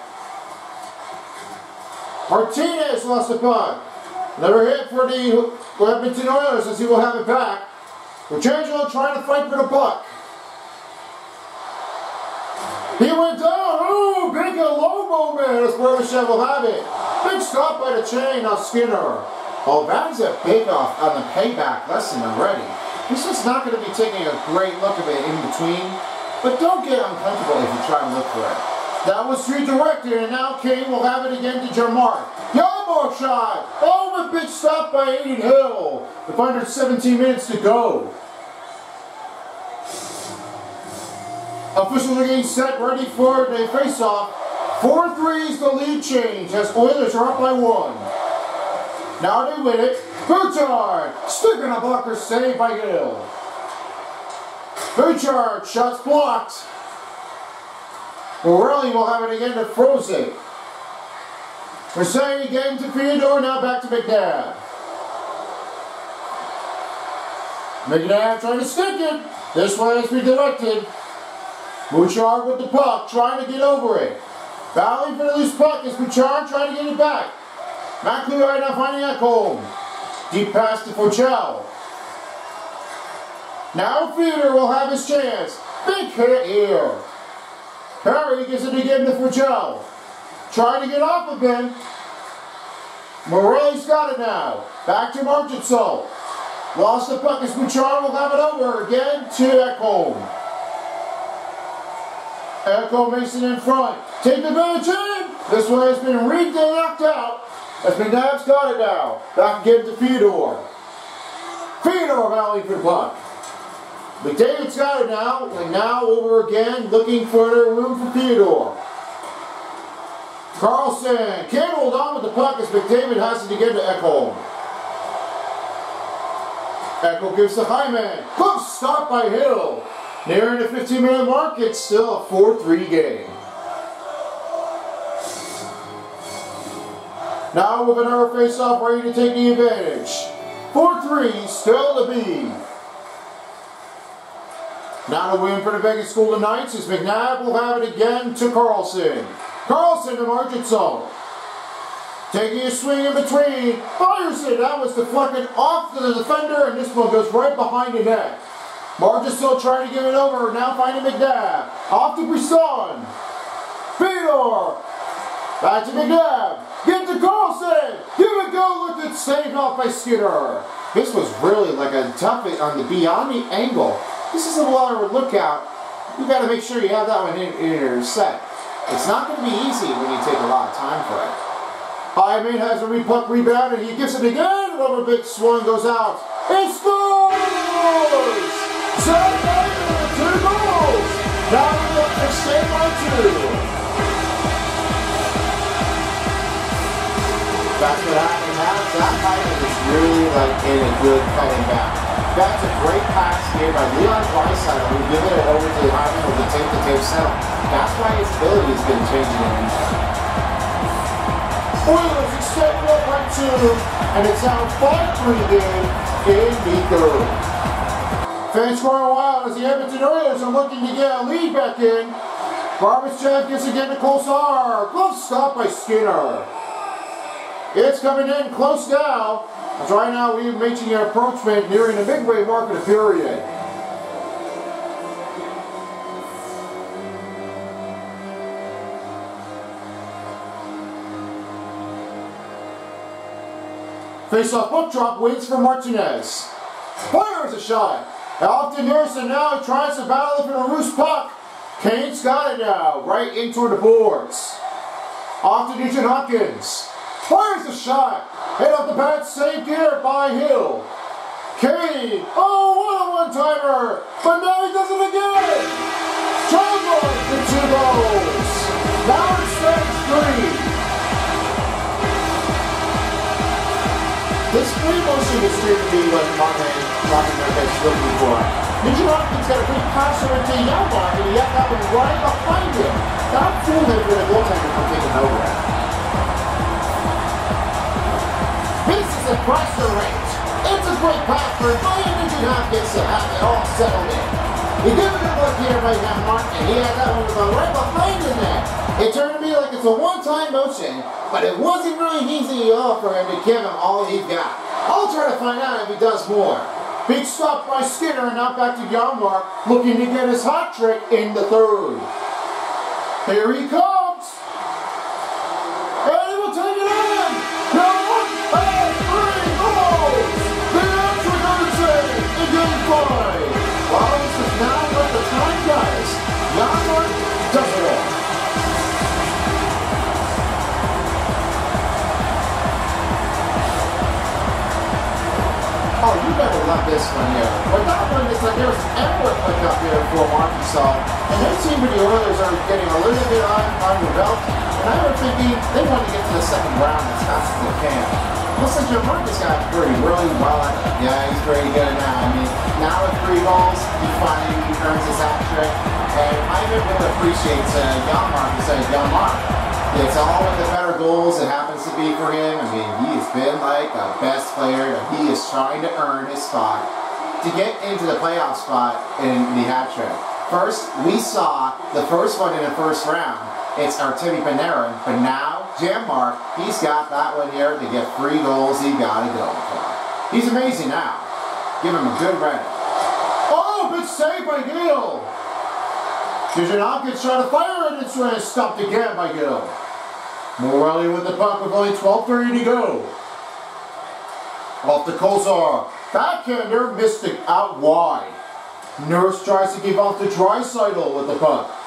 Martinez lost the puck. Another hit for the Edmonton Oilers as he will have it back. Pietrangelo trying to fight for the puck. He went down. Ooh, big low moment as Barbashev will have it. Big stop by the chain of Skinner. Oh, that is a big off on the payback lesson already. This is not going to be taking a great look of it in between, but don't get uncomfortable if you try and look for it. That was redirected, and now Kane will have it again to Jamar. Yellow shot! Oh, a big stop by Adin Hill. With under 17 minutes to go. Officials are getting set, ready for the face-off. 4-3 is the lead change as Oilers are up by one. Now they win it. Bouchard sticking a blocker save by Hill. Bouchard shots blocked. Morelli will have it again to. We're saying again to Theodore, now back to McNabb. McNabb trying to stick it. This one has been directed. Bouchard with the puck, trying to get over it. Battling for the loose puck is Bouchard trying to get it back. McLeod right now finding Ekholm. Deep pass to Foegele. Now Theodore will have his chance. Big hit here. Perry gives it again to Foegele. Trying to get off of Ben. Morelli's got it now. Back to Marchessault. Lost the puck as Bouchard will have it over again to Ekholm. Ekholm Mason in front. Take advantage in. This one has been rigged and knocked out. As McNabb's got it now. Back again to Theodore. Theodore rallying for the puck. McDavid's got it now, and now over again, looking for the room for Theodore. Karlsson can't hold on with the puck as McDavid has it again to Ekholm. Echo gives to Hyman. Good stop by Hill. Nearing the 15 minute mark, it's still a 4-3 game. Now with another face-off ready to take the advantage. 4-3, still to be. Now to win for the Vegas Golden Knights is McNabb will have it again to Karlsson. Karlsson to Marchessault. Taking a swing in between. Fires it. That was deflected off to the defender and this one goes right behind the net. Marchessault trying to give it over. Now finding McNabb. Off to Brisson. Theodore. Back to McNabb. Get to Karlsson! Here we go! Look at saved off by Skinner. This was really like a tough on the beyond the angle. This is a water lookout. You got to make sure you have that one in, in your set. It's not going to be easy when you take a lot of time for it. Hyman has a re puck rebound and he gives it again. Rubber big swan goes out. He scores! Zach Hyman with two goals. Now we up to stay by two. That's what happened now. Zach Hyman really like in a good cutting back. That's a great pass here by Leon Draisaitl who giving it over to Hyman with the tape to tape settle. That's why his ability has been changing in Oilers extend up by two, and it's now 5-3 game in third. Fans growing wild as the Edmonton Oilers are looking to get a lead back in. Barbashev gets again to Kolesar. Glove stop by Skinner. It's coming in close now. As right now we're making an approachment nearing the midway mark of the period. Face-off puck drop waits for Martinez. Fires a shot. Off to Nurse now tries to battle for the loose puck. Kane's got it now, right into the boards. Off to Nugent Hopkins. Fires a shot. Head off the bat, saved here by Hill. Kane, oh, what a one-timer. But now he does it again. Chandler for two goals. Now it's 3 This free motion is going to be what Martin, Martin is looking for. Nugent Hopkins got a great pass over to Janmark, and one right behind him. That This is a range. It's a great pass for Brian Nugent Hopkins to have it all settled in. He gave it a look here by Mark, and he had that one with right behind him there. It turned to be like it's a one-time motion, but it wasn't really easy at all for him to give him all he got. I'll try to find out if he does more. Big stop by Skinner and now back to Janmark, looking to get his hot trick in the third. Here he comes! Oh, you better love this one here. But that one is like there's Emmerich like up here for Arkansas. And team with the Oilers are getting a little bit on, on the belt. And I was thinking they want to get to the second round as fast as they can. Looks like Joe Marcus got pretty really well. Yeah, he's pretty good now. I mean, now with three goals, he finally earns his hat trick. And I even appreciate uh, Jan Marcus saying, Jan Mark, it's all with the better goals it happens to be for him. I mean, he's been like the best player he is trying to earn his spot to get into the playoff spot in the hat trick. First, we saw the first one in the first round. It's Artemi Panarin, but now Janmark, he's got that one here to get three goals. He got it going for. He's amazing now. Give him a good credit. Oh, good save by Gill. Hopkins trying to fire it. It's stopped again by Gill. Morelli with the puck with only 12.30 to go. Off to Kolesar. Backhander it out wide. Nurse tries to give off to Draisaitl with the puck.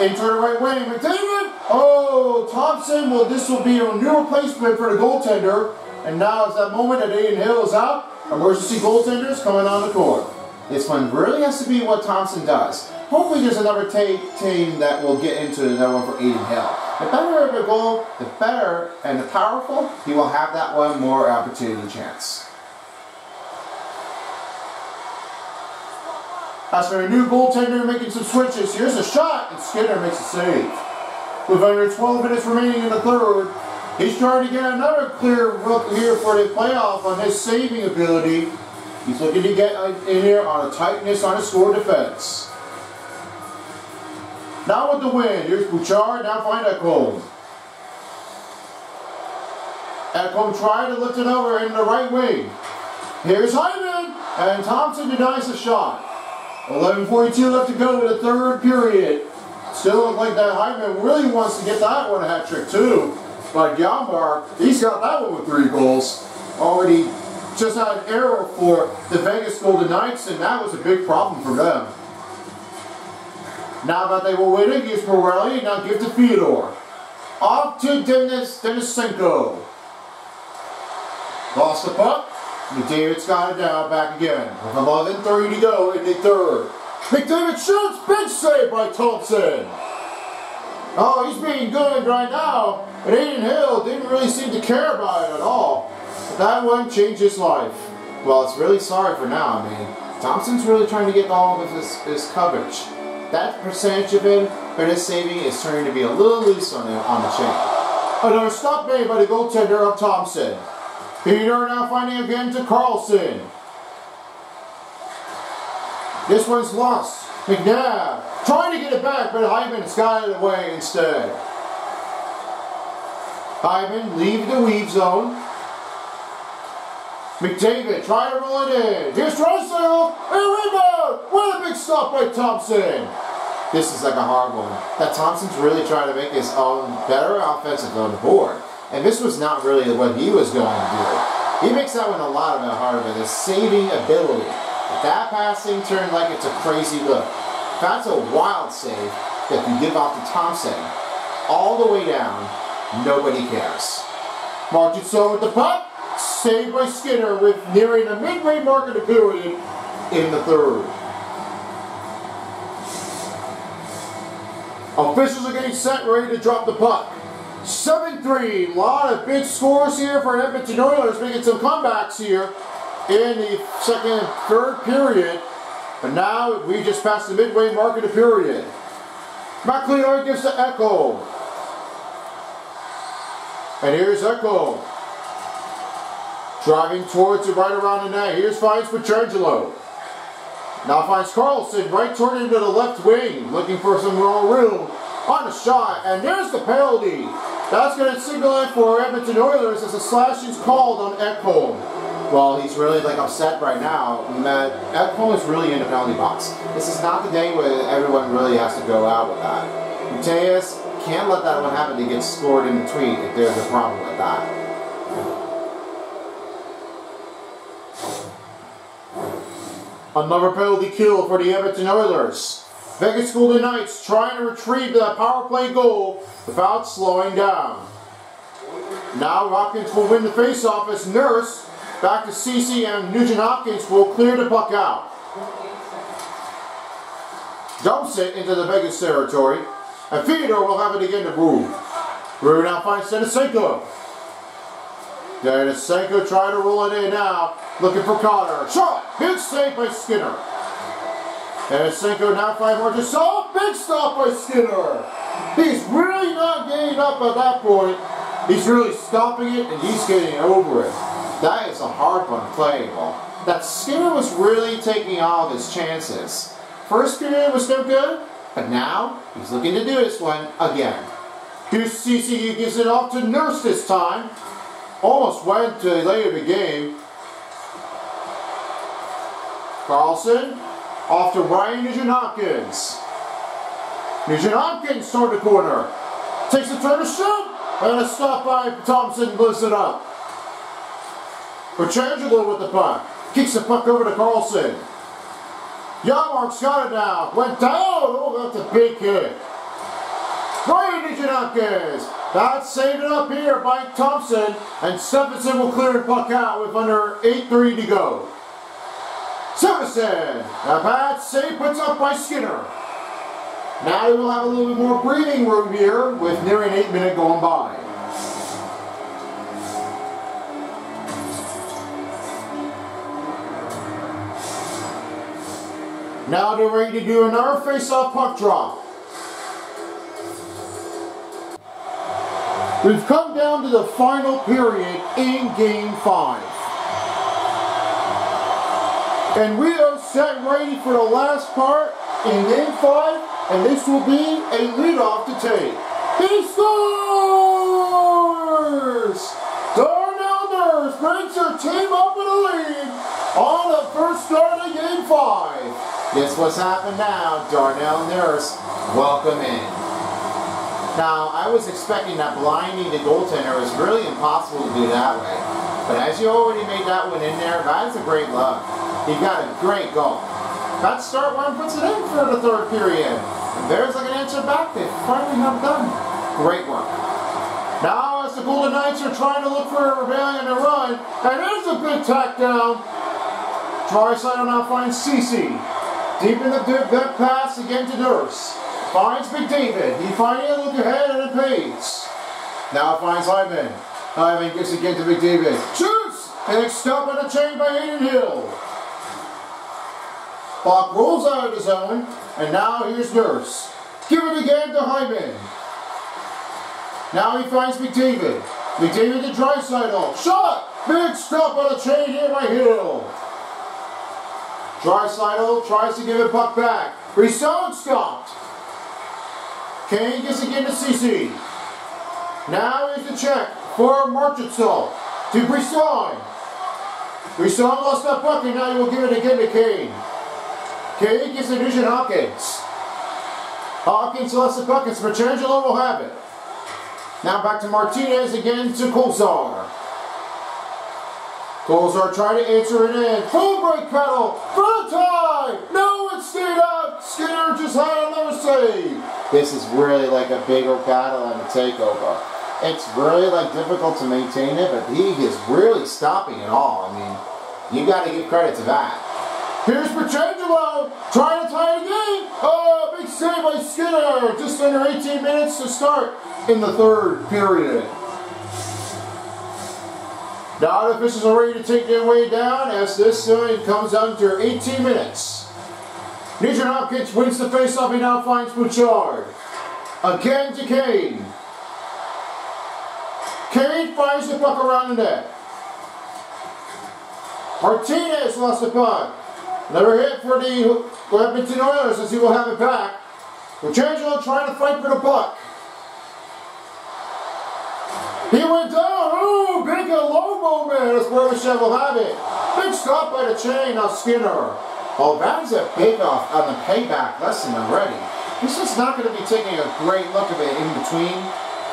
Into the right wing. McDavid! Oh, Thompson. Well, this will be a new replacement for the goaltender. And now it's that moment that Adin Hill is out. Emergency goaltenders coming on the court. This one really has to be what Thompson does. Hopefully there's another team that will get into another one for Adin Hill. The better the goal, the better and the powerful, he will have that one more opportunity chance. As for a new goaltender making some switches, here's a shot, and Skinner makes a save. With under 12 minutes remaining in the third, he's trying to get another clear look here for the playoff on his saving ability. He's looking to get in here on a tightness on his score defense. Now with the win, here's Bouchard, now find Ekholm. Ekholm trying to lift it over in the right wing. Here's Hyman, and Thompson denies the shot. 11.42 left to go in the third period. Still look like that Hyman really wants to get that one a hat trick too. But Yambar, he's got that one with three goals. Already just had an error for the Vegas Golden Knights, and that was a big problem for them. Now that they were winning, here's Morelli, now give to Theodore. Off to Denis Denisenko. Lost the puck. McDavid's got it now, back again. With 11.30 to go in the third. McDavid shoots, big save by Thompson. Oh, he's being good right now, but Adin Hill didn't really seem to care about it at all. But that one changed his life. Well, it's really sorry for now. I mean, Thompson's really trying to get all of his, his coverage. That percentage of him, but his saving is turning to be a little loose on the, on the chain. Another stop made by the goaltender of Thompson. Peter now finding again to Karlsson. This one's lost. McNabb trying to get it back, but Hyman's got it away instead. Hyman leave the weave zone. McDavid trying to roll it in. Here's Russell. And rebound. What a big stop by Thompson. This is like a hard one. That Thompson's really trying to make his own better offensive on the board. And this was not really what he was going to do. He makes that one a lot of it harder, the saving ability. That passing turned like it's a crazy look. That's a wild save that you give off to Thompson. All the way down, nobody cares. Martin so with the puck. Saved by Skinner with nearing the midway mark of the period in the third. Officials are getting set ready to drop the puck. 7-3. A lot of big scores here for Edmonton Oilers making some comebacks here in the second and third period. But now we just passed the midway mark of the period. McLeod gives to Echo. And here's Echo. Driving towards it right around the net. Here's finds Pietrangelo. Now finds Karlsson right toward into the left wing. Looking for some room on the shot. And there's the penalty. That's going to signal in for Edmonton Oilers as a slash is called on Ekholm. Well, he's really like upset right now. Matt Ekholm is really in the penalty box. This is not the day where everyone really has to go out with that. Mateus can't let that one happen to get scored in between if there's a problem with that. Another penalty kill for the Edmonton Oilers. Vegas Golden Knights trying to retrieve that power play goal without slowing down. Now Hopkins will win the faceoff as Nurse back to Ceci and Nugent Hopkins will clear the puck out. Dumps it into the Vegas territory and Theodore will have it again to Rue. Rue now finds Denisenko. Denisenko trying to roll it in now, looking for Cotter. Shot! Big save by Skinner. Cinco now five more to. Big stop by Skinner. He's really not getting up at that point. He's really stopping it and he's getting over it. That is a hard one playing ball. That Skinner was really taking all of his chances. First period was no good, but now he's looking to do this one again. Here's CCU gives it off to Nurse this time. Almost went to the later the game. Karlsson off to Ryan Nugent Hopkins. Nugent Hopkins toward the corner. Takes a turn to shoot. And a stop by Thompson lifts it up. Pietrangelo with the puck. Kicks the puck over to Karlsson. Janmark's got it now. Went down. Oh, that's a big hit. Ryan Nugent Hopkins. That's saved it up here by Thompson. And Stephenson will clear the puck out with under 8-3 to go. Jefferson. A bad save puts up by Skinner. Now we will have a little bit more breathing room here with nearing eight minute going by. Now they're ready to do another face-off puck drop. We've come down to the final period in Game 5. And we are set ready for the last part in game five, and this will be a leadoff to take. He scores! Darnell Nurse brings her team up in the lead on the first start of game five. Guess what's happened now? Darnell Nurse, welcome in. Now, I was expecting that blinding the goaltender was really impossible to do that way. But as you already made that one in there, that's a great look. He got a great goal. That start one puts it in for the third period. And there's like an answer back. They finally have done. Great work. Now as the Golden Knights are trying to look for a rebellion a run, and there's a big tack down. Draisaitl now finds Ceci. Deep in the good pass again to Nurse. Finds McDavid. He finally a look ahead and it pays. Now finds Hyman. Hyman gets again to McDavid. Shoots! And it's stopped on the chain by Adin Hill. Bach rolls out of the zone, and now here's Nurse. Give it again to Hyman. Now he finds McDavid. McDavid to Draisaitl. Shot! Big stop on the chain here by Hill. Draisaitl tries to give it puck back. Brisson stopped. Kane gets again to Ceci. Now is the check for Marchessault to Brisson. Brisson lost that and now he will give it again to Kane. Kane gets it to Nugent Hopkins. Hopkins lost the puck and Pietrangelo will have it. Now back to Martinez again to Kolesar. Kolesar trying to answer it in. Full brake pedal for the tie. No, it stayed out. Skinner just had another save. This is really like a bigger battle and a takeover. It's really like difficult to maintain it, but he is really stopping it all. I mean, you got to give credit to that. Here's Pietrangelo trying to tie the game. Oh, big save by Skinner. Just under 18 minutes to start in the third period. Now the officials are ready to take their way down as this uh, comes under 18 minutes. Nugent Hopkins wins the faceoff and now finds Bouchard. Again to Kane. Kane finds the puck around the net. Martinez lost the puck. Another hit for the Edmonton Oilers as he will have it back. Pietrangelo trying to fight for the puck. He went down. Big low moment as Barbashev will have it. Big stop by the chain of Skinner. Oh, that is a big off on the payback lesson already. This is not going to be taking a great look of it in between,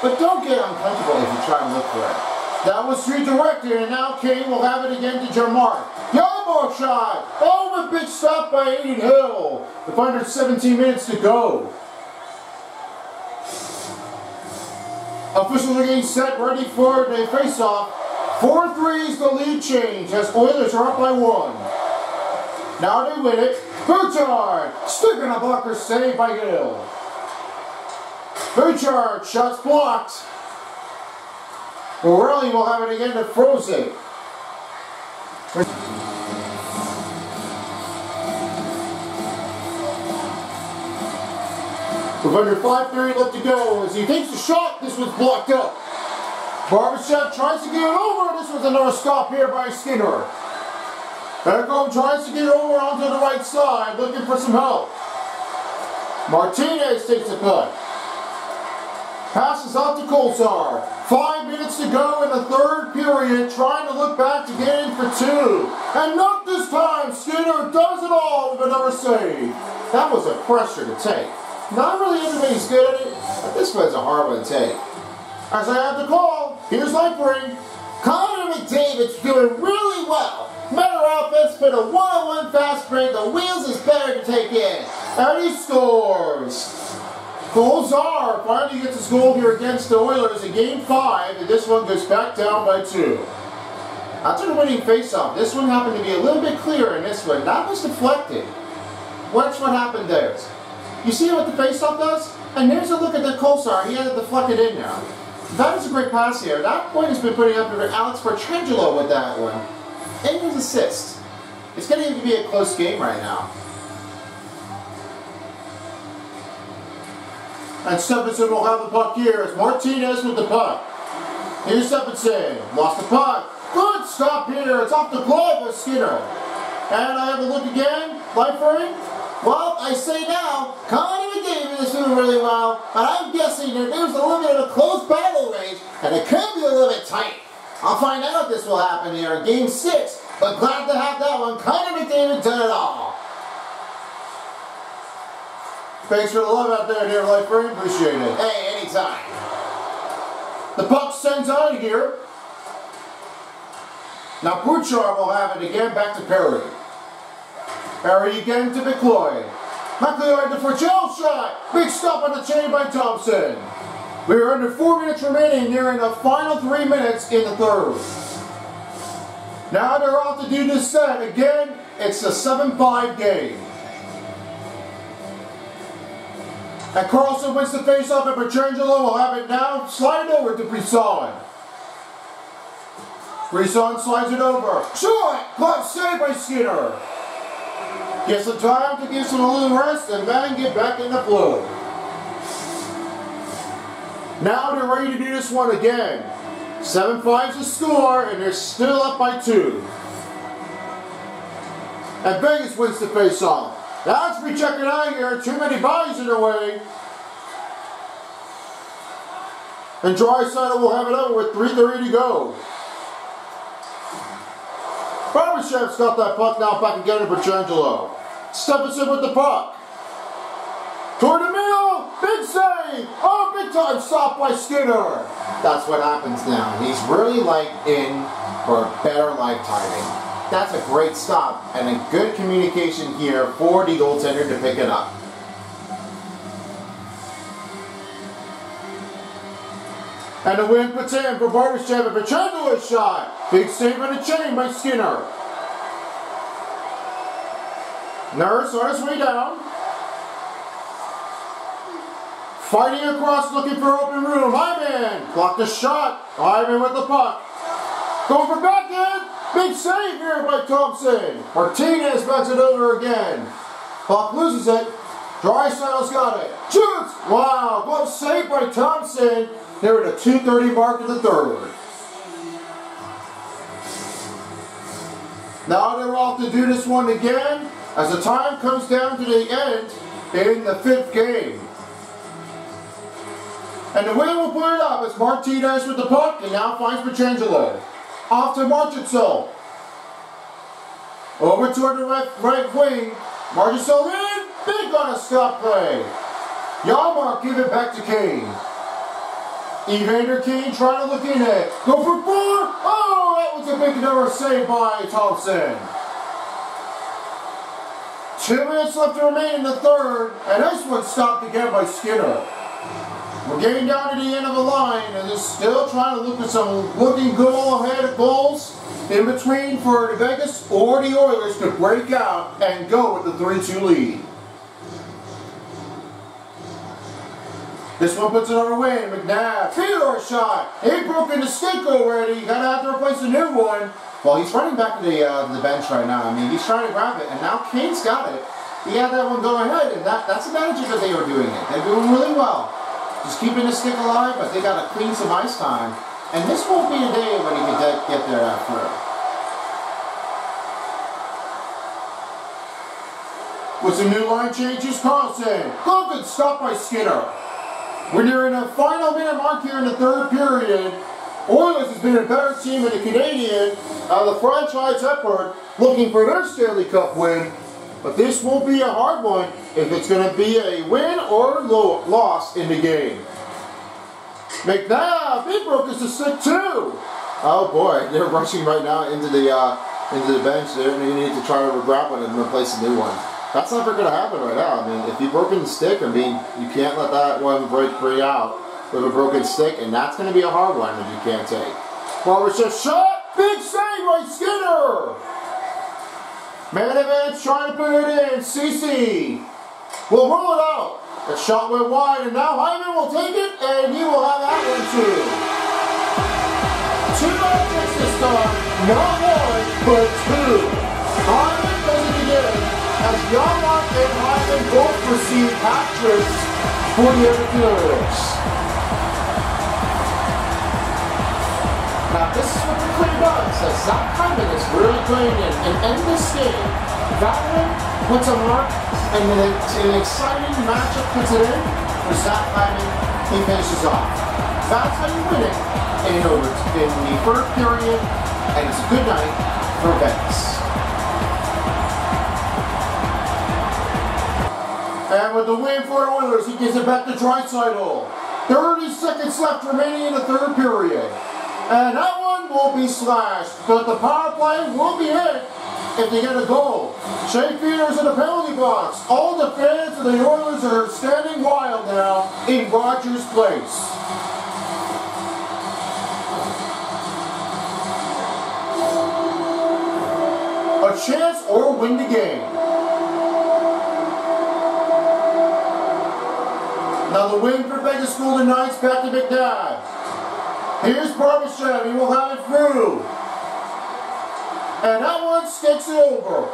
but don't get uncomfortable if you try and look for it. That was redirected, and now Kane will have it again to Jamar. Yellow shot! Oh, a big stop by Adin Hill. With under 17 minutes to go. Officials are getting set, ready for the face-off. 4-3 is the lead change as Oilers are up by one. Now they win it. Bouchard! Sticking a blocker save by Hill. Bouchard, shots blocked. Morelli will have it again to Frozen. With under 5.30 left to go, as he takes the shot, this was blocked up. Barbashev tries to get it over. This was another stop here by Skinner. Beckham tries to get over onto the right side, looking for some help. Martinez takes a cut. Passes out to Kolesar. Five minutes to go in the third period, trying to look back to get in for two. And not this time, Skinner does it all with another save. That was a pressure to take. Not really everybody's good at it, but this one's a hard one to take. As I have the call, here's my Lightbring. Connor McDavid's doing really well. Better offense, but a one-on-one fast break. The wheels is better to take in. And he scores. Kolesar finally gets his goal here against the Oilers in Game 5, and this one goes back down by two. After the winning faceoff, this one happened to be a little bit clearer in this one. That was deflected. Watch what happened there. You see what the faceoff does? And here's a look at the Kolesar. He had it deflected in there. That is a great pass here. That point has been putting up for Alex Pietrangelo with that one. And his assist. It's going to be a close game right now. And Stephenson will have the puck here It's Martinez with the puck. Here's Stephenson. Lost the puck. Good stop here. It's off the glove of Skinner. And I have a look again. Life ring. Well, I say now, Connor McDavid is doing really well, but I'm guessing that there's a little bit of a close battle range, and it could be a little bit tight. I'll find out if this will happen here in Game 6, but glad to have that one. Connor McDavid done it all. Thanks for the love out there, dear life friend. Appreciate it. Hey, anytime. The puck sends of here. Now Bouchard will have it again back to Perry. Perry again to McCloy. McCloy for Joe shot. Big stop on the chain by Thompson. We are under four minutes remaining nearing the final three minutes in the third. Now they're off to do this set. Again, it's a 7-5 game. And Karlsson wins the face-off and Pietrangelo will have it now. Slide it over to Brisson. Brisson slides it over. Shot! Glove saved by Skinner. Get some time to give some a little rest and then get back in the flow. Now they're ready to do this one again. 7-5's the score, and they're still up by two. And Vegas wins the face-off. That's me checking out here. Too many bodies in the way. And Draisaitl will have it over with 3.30 to go. Barbashev's got that puck now back again to Pietrangelo. Stephenson with the puck. Toward the middle, big save! Oh, big time stop by Skinner. That's what happens now. He's really like in for a better life timing. That's a great stop and a good communication here for the goaltender to pick it up. And the win puts in for Barbashev and Pietrangelo shot. Big save on the chain by Skinner. Nurse on his way down. Fighting across looking for open room. Hyman blocked the shot. Hyman with the puck. Going for backhand. Big save here by Thompson. Martinez backs it over again. Puck loses it. Draisaitl's got it. Shoots. Wow. Glove saved by Thompson. They're at a 2.30 mark in the third. Now they're off to do this one again as the time comes down to the end in the fifth game. And the winner will put it up as Martinez with the puck and now finds Pietrangelo. Off to Marchessault. Over toward the right, right wing. Marchessault in. Big on a stop play. Janmark give it back to Kane. Evander Kane trying to look in it. Go for four. Oh, that was a big number save by Thompson. Two minutes left to remain in the third, and this one stopped again by Skinner. We're getting down to the end of the line, and they're still trying to look at some looking goal ahead of goals in between for the Vegas or the Oilers to break out and go with the 3-2 lead. This one puts it on wing. McNabb, Theodore shot. He broke the stick already. Gonna have to replace a new one. Well, he's running back to the uh, the bench right now. I mean, he's trying to grab it, and now Kane's got it. He had that one go ahead, and that, that's the manager that they were doing it. They're doing really well. Just keeping the stick alive, but they got to clean some ice time. And this won't be a day when he can get, there after. With some new line changes, Karlsson. Good stop by Skinner. We're nearing the final minute mark here in the third period. Oilers has been a better team than the Canadian uh, the franchise effort looking for their Stanley Cup win. But this won't be a hard one if it's going to be a win or lo loss in the game. McNabb, he broke us a stick too. Oh boy, they're rushing right now into the uh, into the bench there, need to try to grab one and replace a new one. That's never going to happen right now. I mean, if you've broken the stick, I mean, you can't let that one break free out with a broken stick, and that's going to be a hard one if you can't take. Well, just shot. Big save by Skinner. Man advance trying to put it in. Ceci will roll it out. The shot went wide, and now Hyman will take it, and he will have that one too. Two objects this time. Not one, but two. Hyman does it again, as Janmark and Hyman both receive hat-tricks for the Edmonton Now this is what the clean does, as Zach Hyman is really playing in. And in this game, that one puts a mark, and then an exciting matchup puts it in, for Zach Hyman, he finishes off. That's how you win it in over in the first period, and it's a good night for Vegas. And with the win for the Oilers, he gives it back to Draisaitl. 30 seconds left remaining in the third period. And that one will be slashed, but the power play will be hit if they get a goal. Shea Theodore's in the penalty box. All the fans of the Oilers are standing wild now in Rogers Place. A chance or win the game. Now the win for Vegas Golden Knights Patrick McNabb. Here's Barbashev. He will have it through. And that one sticks it over.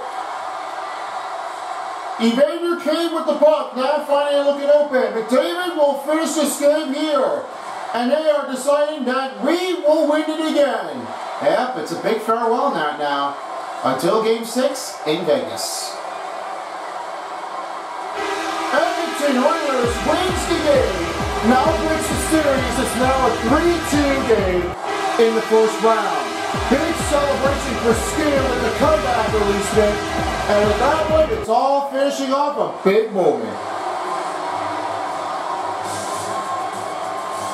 Evander Kane with the puck. Now finally looking open. McDavid will finish this game here. And they are deciding that we will win it again. Yep, it's a big farewell now. now until Game 6 in Vegas. Edmonton Oilers wins the game. Now breaks the series. It's now a 3-2 game in the first round. Big celebration for Skill in the comeback release it. And with that one, it's all finishing off a big moment.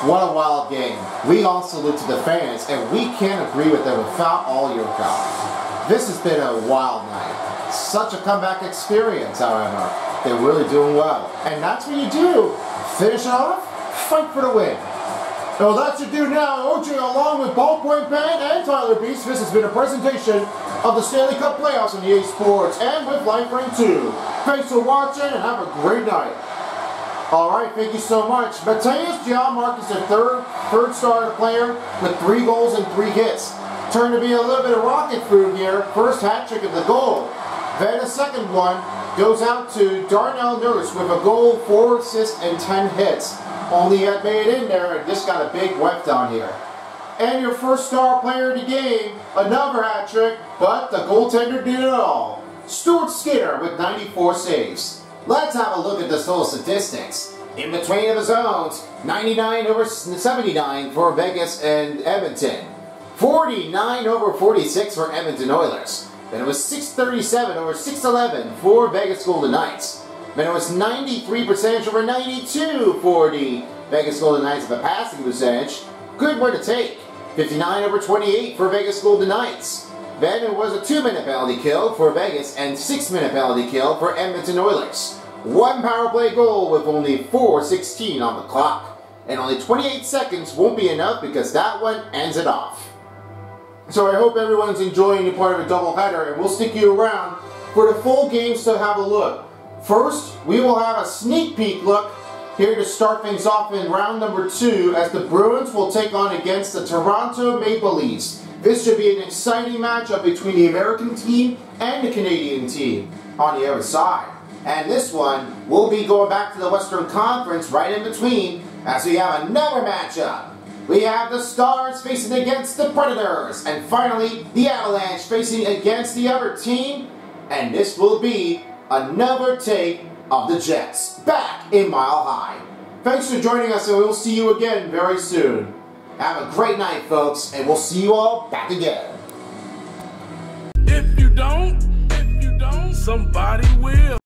What a wild game. We all salute to the fans, and we can't agree with them without all your guys. This has been a wild night. Such a comeback experience, however. They're really doing well. And that's what you do. Finish off, fight for the win. So that's it do now. OJ along with Ballpoint Pen and Tyler Beast. This has been a presentation of the Stanley Cup Playoffs on EA Sports and with Lifeframe 2. Thanks for watching and have a great night. Alright, thank you so much. Mattias Janmark is the third, third starter player with three goals and three hits. Turned to be a little bit of rocket food here. First hat trick of the goal. Then a second one goes out to Darnell Nurse with a goal, four assists, and 10 hits. Only had made in there and just got a big whiff down here. And your first star player of the game, another hat trick, but the goaltender did it all. Stuart Skinner with 94 saves. Let's have a look at the total statistics. In between of the zones, 99 over 79 for Vegas and Edmonton. 49 over 46 for Edmonton Oilers. Then it was 637 over 611 for Vegas Golden Knights. Then it was 93 percentage over 92 for the Vegas Golden Knights of a passing percentage. Good one to take. 59 over 28 for Vegas Golden Knights. Then it was a 2-minute penalty kill for Vegas and 6-minute penalty kill for Edmonton Oilers. One power play goal with only 4.16 on the clock. And only 28 seconds won't be enough because that one ends it off. So I hope everyone's enjoying the part of a doubleheader and we'll stick you around for the full games to have a look. First, we will have a sneak peek look here to start things off in round number two as the Bruins will take on against the Toronto Maple Leafs. This should be an exciting matchup between the American team and the Canadian team on the other side. And this one will be going back to the Western Conference right in between as we have another matchup. We have the Stars facing against the Predators. And finally, the Avalanche facing against the other team. And this will be another take of the Jets back in Mile High. Thanks for joining us and we'll see you again very soon. Have a great night, folks, and we'll see you all back again. If you don't, if you don't, somebody will.